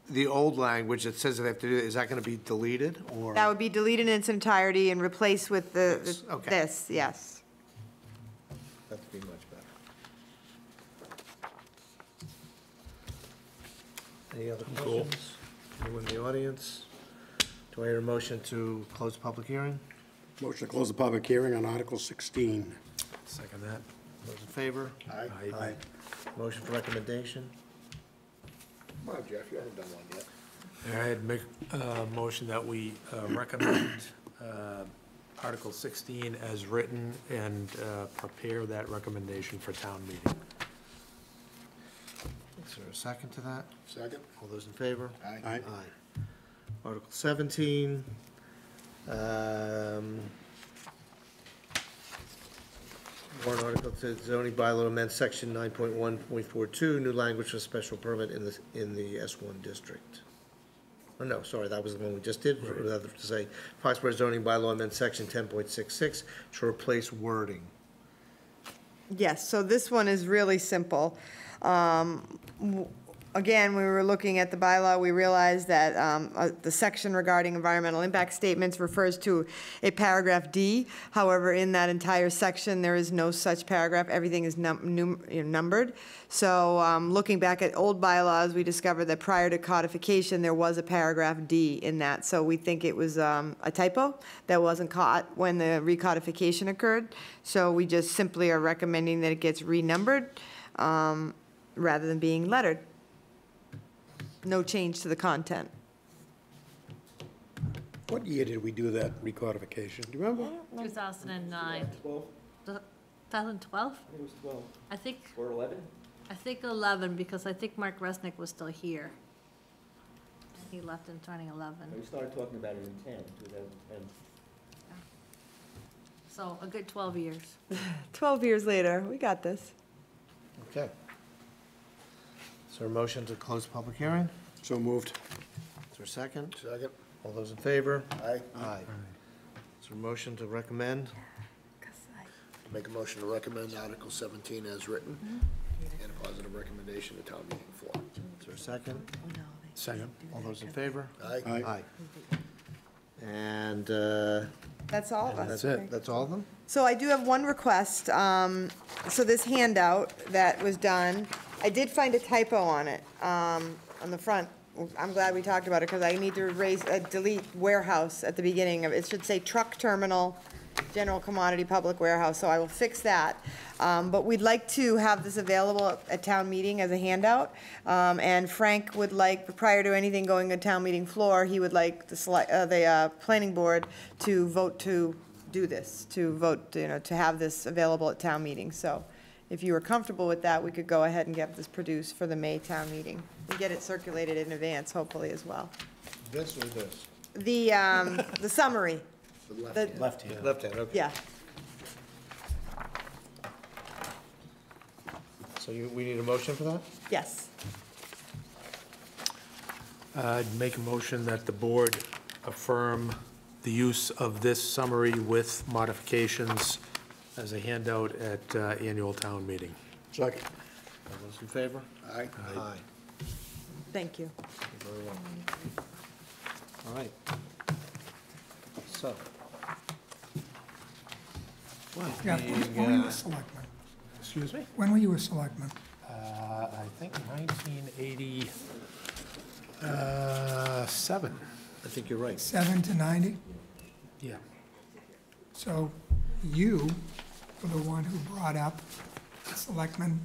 the old language that says that they have to do, is that going to be deleted, or? That would be deleted in its entirety and replaced with the, This, the- okay. this, yes. That'd be much better. Any other questions? Anyone in the audience? Do I hear a motion to close the public hearing? Motion to close the public hearing on Article 16. Second that. Those in favor? Aye. Aye. Motion for recommendation? Come on, Jeff, you haven't done one yet. All right, make a motion that we uh, recommend uh, Article 16 as written and uh, prepare that recommendation for town meeting. Is there a second to that? Second? All those in favor? Aye. Aye. Aye. Article 17, um, warrant article to zoning bylaw amend section 9.1.42, new language for special permit in the, in the S1 district. Oh, no, sorry, that was the one we just did, rather to say, Foxborough zoning bylaw amend section 10.66 to replace wording. Yes, so this one is really simple. Um, w- Again, we were looking at the bylaw, we realized that um, uh, the section regarding environmental impact statements refers to a paragraph D. However, in that entire section, there is no such paragraph, everything is num- num- you know, numbered. So um, looking back at old bylaws, we discovered that prior to codification, there was a paragraph D in that. So we think it was um, a typo that wasn't caught when the recodification occurred. So we just simply are recommending that it gets renumbered um, rather than being lettered. No change to the content. What year did we do that recodification? Do you remember? 2009. 2012? It was 12 I think, or 11? I think 11, because I think Mark Resnick was still here. He left in 2011. We started talking about it in 10, 2010. So a good 12 years. 12 years later, we got this. Okay. Is there a motion to close public hearing? So moved. Is there a second? Second? All those in favor? Aye. Aye. Is there a motion to recommend? Make a motion to recommend Article 17 as written and a positive recommendation to town meeting floor. Is there a second? Second. All those in favor? Aye. Aye. And uh, That's all of us. that's it, that's all of them? So I do have one request. Um, So this handout that was done, I did find a typo on it, um, on the front. I'm glad we talked about it, because I need to erase, uh, delete warehouse at the beginning of it. Should say truck terminal, general commodity public warehouse, so I will fix that. Um, But we'd like to have this available at town meeting as a handout. Um, And Frank would like, prior to anything going to town meeting floor, he would like the select, uh, the uh, planning board to vote to do this, to vote, you know, to have this available at town meeting. So if you were comfortable with that, we could go ahead and get this produced for the May town meeting. And get it circulated in advance, hopefully, as well. This or this? The, um, the summary, The left the, hand. Left hand. Left hand, okay. yeah. So you, we need a motion for that? Yes. I'd make a motion that the board affirm the use of this summary with modifications as a handout at uh, annual town meeting. Second. All those in favor? Aye. Aye. Thank you. Thank you very well. All right. So. Yeah, being, when were you uh, a selectman? Excuse me? When were you a selectman? Uh, I think 1980, uh. I think you're right. Seven to 90? Yeah. So you were the one who brought up the selectmen,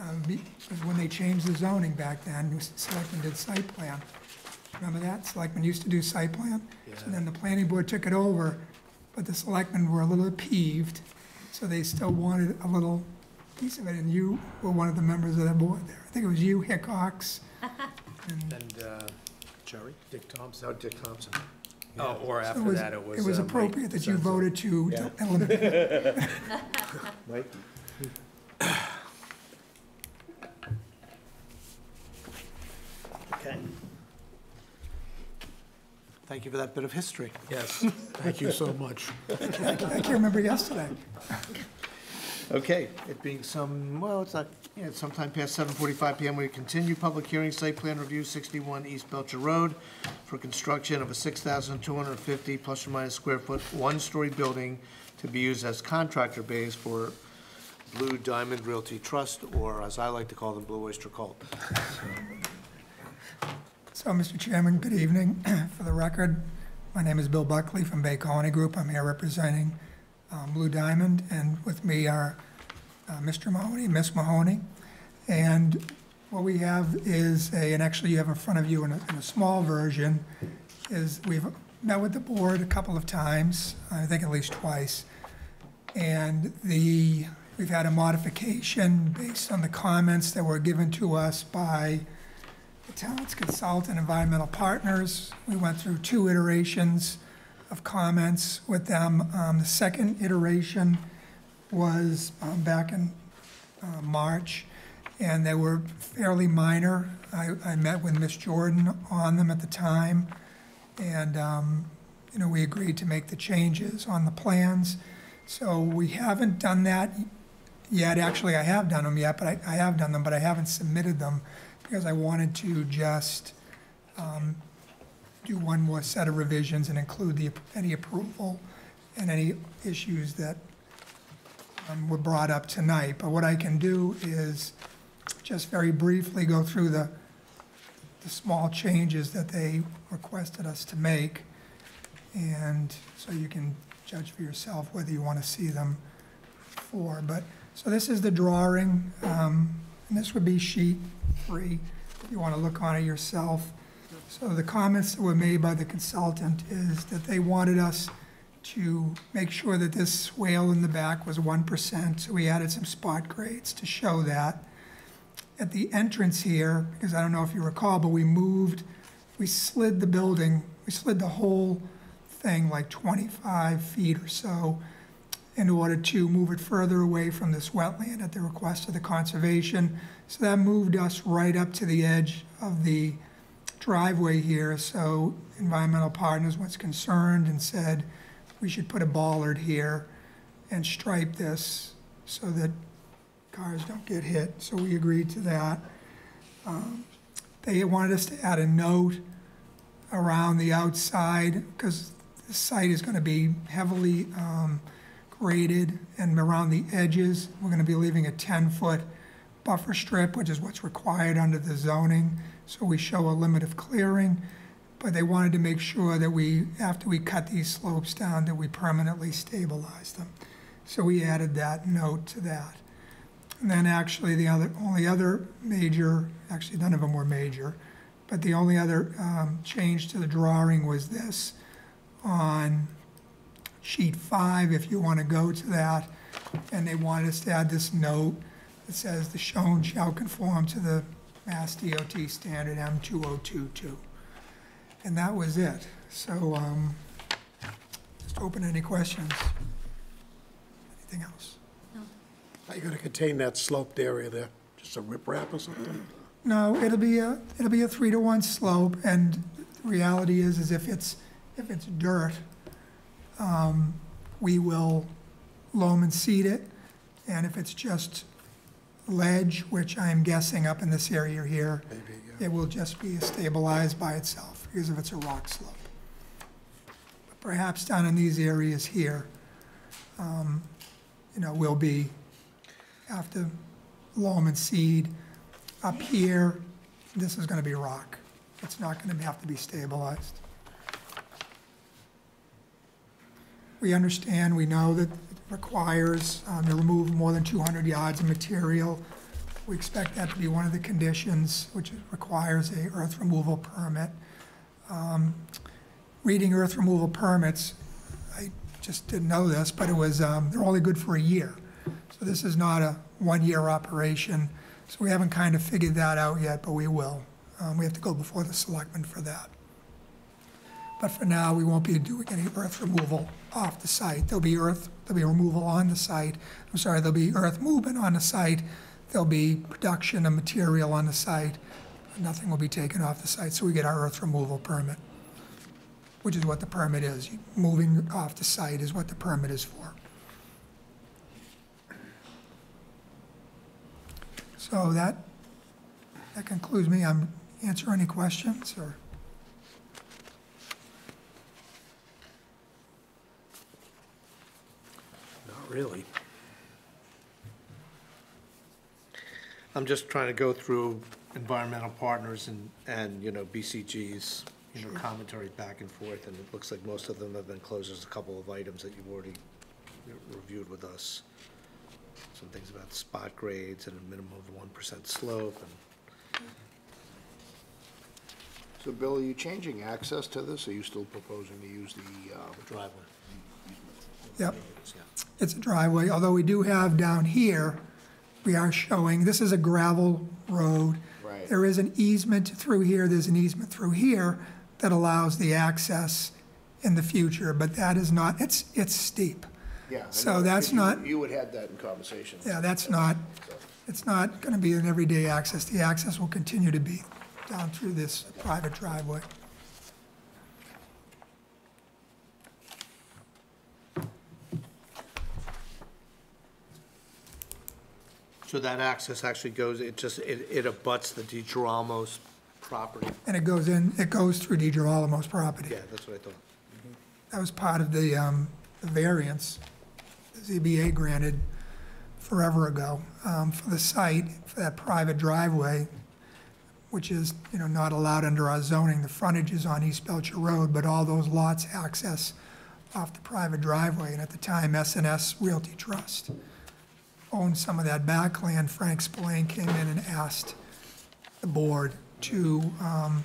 um, be- when they changed the zoning back then, the selectmen did site plan. Remember that? Selectmen used to do site plan? So then the planning board took it over, but the selectmen were a little peeved, so they still wanted a little piece of it, and you were one of the members of that board there. I think it was you, Hickox, And uh, Jerry? Dick Thompson, oh, Dick Thompson. Oh, or So after that, it was. It was uh, Mike appropriate that you Senzo. voted to eliminate Mike? Okay. Thank you for that bit of history. Yes, thank you so much. I can't remember yesterday. Okay, it being some, well, it's not, yeah, it's sometime past seven forty-five PM, we continue public hearing, site plan review, sixty-one East Belcher Road for construction of a six thousand two hundred and fifty plus or minus square foot, one-story building to be used as contractor base for Blue Diamond Realty Trust, or as I like to call them, Blue Oyster Cult. So, Mr. Chairman, good evening. For the record, my name is Bill Buckley from Bay Colony Group. I'm here representing um, Blue Diamond, and with me are uh, Mr. Mahoney, Miss Mahoney. And what we have is a, and actually you have in front of you in a, in a small version, is we've met with the board a couple of times, I think at least twice. And the, we've had a modification based on the comments that were given to us by the town's consultant, Environmental Partners. We went through two iterations of comments with them. Um, The second iteration was um, back in uh, March, and they were fairly minor. I, I met with Ms. Jordan on them at the time, and, um, you know, we agreed to make the changes on the plans. So we haven't done that yet. Actually, I have done them yet, but I, I have done them, but I haven't submitted them because I wanted to just um, do one more set of revisions and include the, any approval and any issues that um, were brought up tonight. But what I can do is just very briefly go through the, the small changes that they requested us to make. And so you can judge for yourself whether you want to see them for. But, so this is the drawing, um, and this would be sheet three, if you want to look on it yourself. So the comments that were made by the consultant is that they wanted us to make sure that this swale in the back was one percent, so we added some spot grades to show that. At the entrance here, because I don't know if you recall, but we moved, we slid the building, we slid the whole thing like twenty-five feet or so in order to move it further away from this wetland at the request of the conservation. So that moved us right up to the edge of the driveway here, so Environmental Partners was concerned and said we should put a bollard here and stripe this so that cars don't get hit, so we agreed to that. Um, They wanted us to add a note around the outside, because the site is gonna be heavily um, graded, and around the edges, we're gonna be leaving a ten-foot buffer strip, which is what's required under the zoning, so we show a limit of clearing, but they wanted to make sure that we, after we cut these slopes down, that we permanently stabilize them. So we added that note to that. And then actually, the other, only other major, actually, none of them were major, but the only other um, change to the drawing was this. On sheet five, if you want to go to that. And they wanted us to add this note that says, "The shown shall conform to the Mass DOT standard M2022." And that was it. So, um, just open any questions. Anything else? No. How you gonna contain that sloped area there? Just a riprap or something? No, it'll be a, it'll be a three to one slope, and the reality is, is if it's, if it's dirt, um, we will loam and seed it, and if it's just ledge, which I'm guessing up in this area here, it will just be stabilized by itself, because if it's a rock slope. But Perhaps down in these areas here, um, you know, will be, to loam and seed. Up here, this is gonna be rock. It's not gonna have to be stabilized. We understand, we know that it requires um, to remove more than 200 yards of material. We expect that to be one of the conditions, which requires a earth removal permit. Um, Reading earth removal permits, I just didn't know this, but it was, um, they're only good for a year. So this is not a one-year operation, so we haven't kind of figured that out yet, but we will. Um, We have to go before the selectmen for that. But for now, we won't be doing any earth removal off the site. There'll be earth, there'll be removal on the site. I'm sorry, there'll be earth movement on the site. There'll be production of material on the site. Nothing will be taken off the site, so we get our earth removal permit, which is what the permit is. Moving off the site is what the permit is for. So that, that concludes me. I'm answer any questions or? Not really. I'm just trying to go through environmental partners and, and, you know, BCG's, you know, commentary back and forth, and it looks like most of them have been closed. There's a couple of items that you've already reviewed with us. Some things about spot grades and a minimum of one percent slope, and So Bill, are you changing access to this, or are you still proposing to use the, uh, driveway. Yep. It's a driveway, although we do have down here, we are showing, this is a gravel road. Right. There is an easement through here, there's an easement through here that allows the access in the future, but that is not, it's, it's steep. yeah. I So know, that's you- not- You would have that in conversation. Yeah, that's not, it's not gonna be an everyday access. The access will continue to be down through this private driveway. So that access actually goes, it just, it, it abuts the DiGiromo's property. And it goes in, it goes through Di Girolamo's property. Yeah, that's what I thought. That was part of the, um, the variance the ZBA granted forever ago, um, for the site, for that private driveway, which is, you know, not allowed under our zoning. The frontage is on East Belcher Road, but all those lots access off the private driveway. And at the time, S and S Realty Trust owned some of that backland. Frank Spillane came in and asked the board to, um,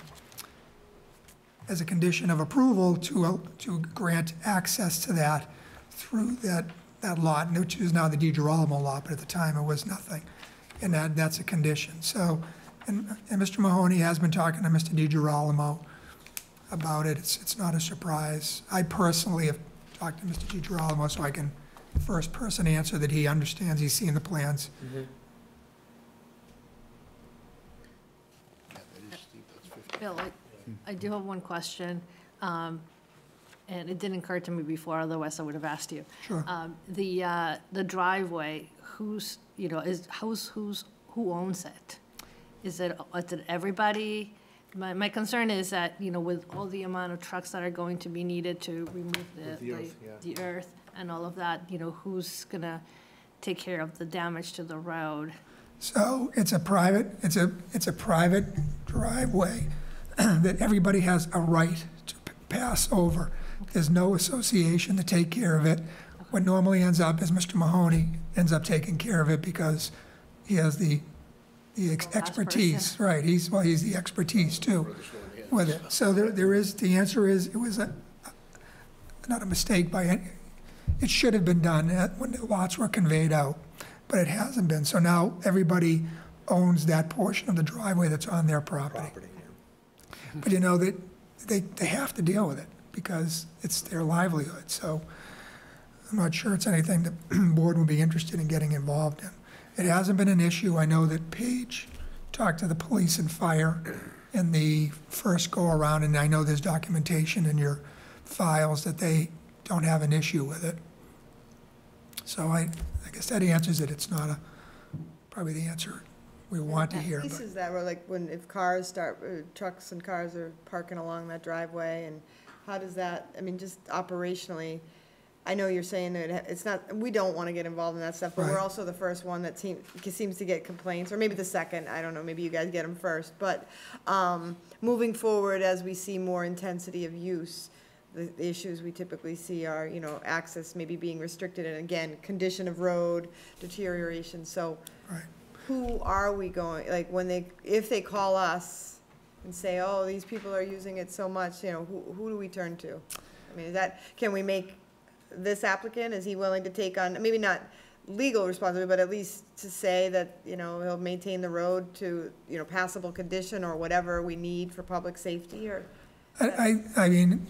as a condition of approval, to, uh, to grant access to that through that, that lot, which is now the Di Girolamo lot, but at the time it was nothing. And that, that's a condition. So, and, and Mr. Mahoney has been talking to Mr. Di Girolamo about it. It's, it's not a surprise. I personally have talked to Mr. Di Girolamo, so I can first-person answer that he understands, he's seen the plans. Yeah, that is steep, that's 50. Bill, I, I do have one question, um, and it didn't occur to me before, otherwise I would have asked you. Sure. Um, The, uh, the driveway, who's, you know, is, who's, who's, who owns it? Is it, is it everybody? My, my concern is that, you know, with all the amount of trucks that are going to be needed to remove the, The earth, yeah. the, the earth and all of that, you know, who's gonna take care of the damage to the road? So it's a private, it's a, it's a private driveway that everybody has a right to p- pass over. There's no association to take care of it. What normally ends up is Mr. Mahoney ends up taking care of it because he has the, the ex- The last expertise. Right, he's, well, he's the expertise too with it. So there, there is, the answer is, it was a, not a mistake by any, it should have been done when the lots were conveyed out, but it hasn't been. So now everybody owns that portion of the driveway that's on their property. But you know, they, they, they have to deal with it because it's their livelihood. So I'm not sure it's anything the board would be interested in getting involved in. It hasn't been an issue. I know that Paige talked to the police and fire in the first go-around, and I know there's documentation in your files that they don't have an issue with it. So I, I guess that answers it. It's not a, probably the answer we want to hear, but. Pieces that were like when, if cars start, uh, trucks and cars are parking along that driveway, and how does that, I mean, just operationally, I know you're saying that it- it's not, we don't want to get involved in that stuff, but we're Right. also the first one that seems, seems to get complaints, or maybe the second, I don't know, maybe you guys get them first, but, um, moving forward, as we see more intensity of use, the the issues we typically see are, you know, access maybe being restricted, and again, condition of road, deterioration, so Right. who are we going, like, when they, if they call us and say, oh, these people are using it so much, you know, who, who do we turn to? I mean, is that, can we make this applicant, is he willing to take on, maybe not legal responsibility, but at least to say that, you know, he'll maintain the road to, you know, passable condition or whatever we need for public safety, or? I, I, I mean,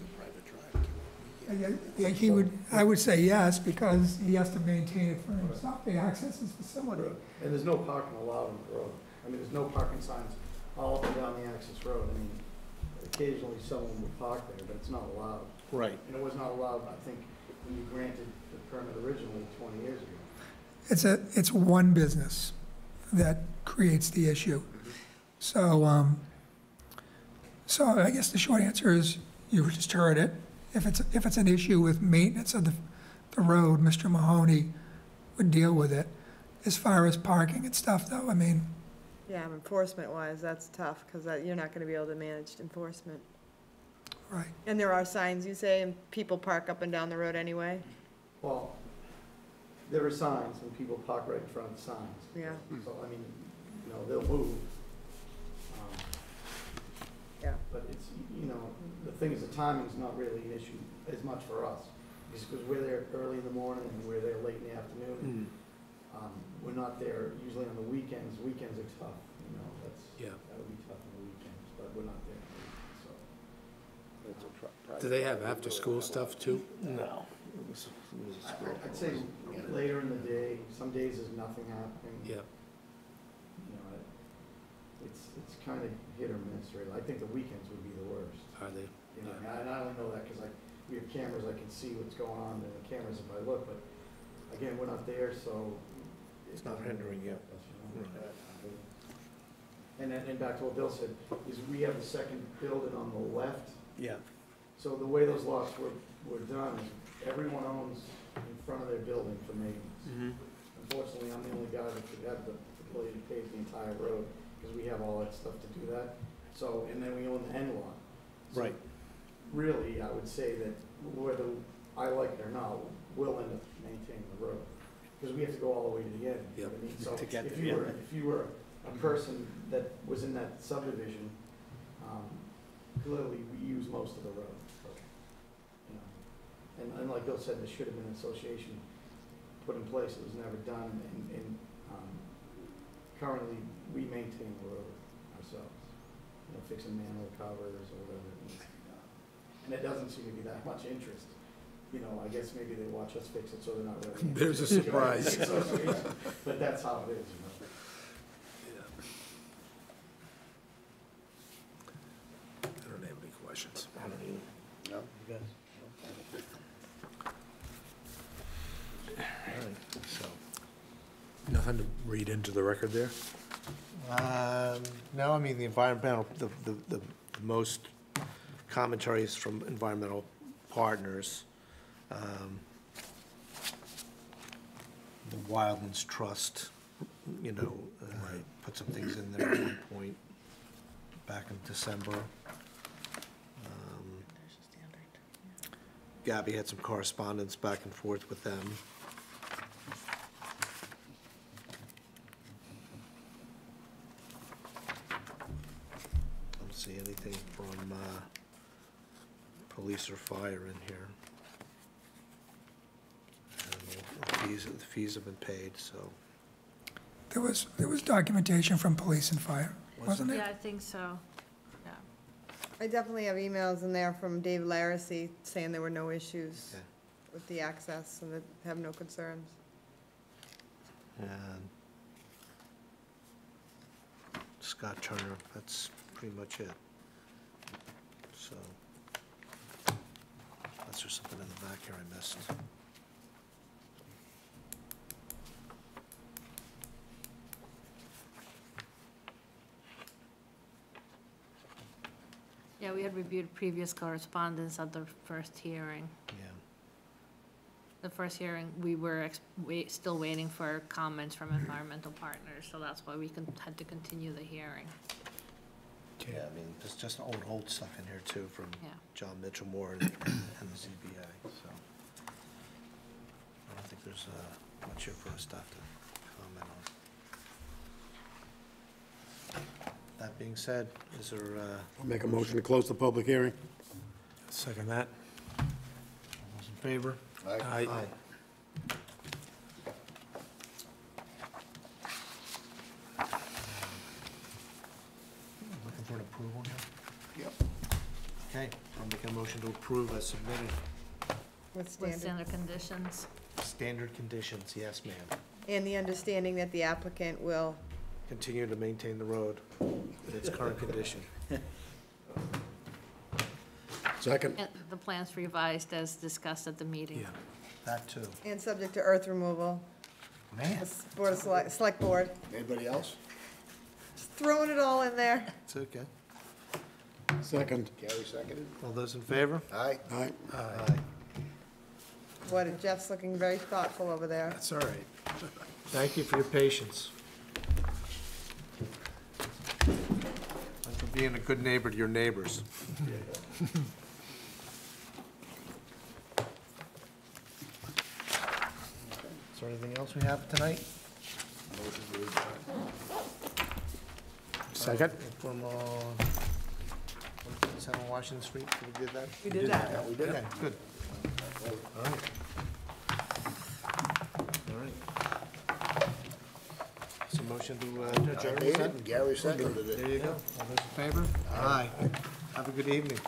I- I- he would, I would say yes, because he has to maintain it for himself, to access his facility. And there's no parking allowed on the road. I mean, there's no parking signs all up and down the access road. I mean, occasionally someone would park there, but it's not allowed. Right. And it was not allowed, I think, when you granted the permit originally twenty years ago. It's a, it's one business that creates the issue. So, um, so I guess the short answer is, you just heard it. If it's, if it's an issue with maintenance of the, the road, Mr. Mahoney would deal with it. As far as parking and stuff, though, I mean, Yeah, enforcement wise, that's tough, because you're not gonna be able to manage enforcement. right. And there are signs, you say, and people park up and down the road anyway? Well, there are signs and people park right in front of the signs. Yeah. So, I mean, you know, they'll move. Um, Yeah. But it's, you know, the thing is, the timing's not really an issue as much for us, because we're there early in the morning and we're there late in the afternoon. Um, we're not there usually on the weekends, weekends are tough, you know, that's, Yeah. that would be tough on the weekends, but we're not there, so. that's a problem. Do they have after-school stuff too? No. I'd say later in the day, some days there's nothing happening. Yeah. You know, it- it's, it's kind of hit or miss, really. I think the weekends would be the worst. Are they? You know, and I only know that because I, we have cameras, I can see what's going on in the cameras if I look, but again, we're not there, so. It's not hindering you. Us, you know? And then, and back to what Bill said, is we have the second building on the left. Yeah. So the way those lots were, were done, is everyone owns in front of their building for maintenance. Mm-hmm. Unfortunately, I'm the only guy that could have the ability to pave the entire road, because we have all that stuff to do that. So, and then we own the end lot. Right. Really, I would say that whether I like it or not, we'll end up maintaining the road, because we have to go all the way to the end. you know what I mean? So To get if there, you were, if you were a person that was in that subdivision, um, clearly we use most of the road. you know. And, and like Bill said, there should have been an association put in place, it was never done, and, and, um, currently, we maintain the road. You know, fixing manhole covers or whatever it needs to be done. And it doesn't seem to be that much interest, you know, I guess maybe they watch us fix it, so they're not really. There's a surprise. But that's how it is, you know. I don't have any questions. No? You guys? All right, so, Nothing to read into the record there? Um, no, I mean, the environmental, the, the, the most commentary is from environmental partners. Um, The Wildlands Trust, you know, uh, put some things in there at one point, back in December. Um, Gabby had some correspondence back and forth with them. Don't see anything from uh, police or fire in here. fees, the fees have been paid, so. There was, there was documentation from police and fire, wasn't Yeah, there? I think so, yeah. I definitely have emails in there from Dave Larissy saying there were no issues Okay. with the access and that have no concerns. And Scott Turner, that's pretty much it. So, unless there's something in the back here I missed. Yeah, we had reviewed previous correspondence at the first hearing. Yeah. The first hearing, we were ex- wait, still waiting for comments from environmental partners, so that's why we con- had to continue the hearing. Yeah, I mean, there's just old, old stuff in here too from Yeah. John Mitchell Moore and and the ZBA, so. I don't think there's, uh, much here for us to have to comment on. That being said, is there, uh, I'll make a motion to close the public hearing. Second that? all those in favor? Aye. Looking for an approval here? Yep. Okay, I'll make a motion to approve as submitted. With With standard, standard conditions. Standard conditions, yes, ma'am. and the understanding that the applicant will, Continue to maintain the road in its current condition. Second? And the plans revised as discussed at the meeting. Yeah. That too. and subject to earth removal, Man, the Board of Select, Select Board. Anybody else? Just throwing it all in there. it's okay. Second. Gary seconded? All those in favor? Aye. Aye. Aye. What, Jeff's looking very thoughtful over there. That's all right. Thank you for your patience. And for being a good neighbor to your neighbors. Is there anything else we have tonight? Motion. Second? From, uh, Seven Washington Street, we did that? We did that. Yeah, we did. Okay, good. All right. All right. So motion to uh, adjourn, made is it, that? and Gary seconded it. There you go. All those in favor? Aye. Have a good evening.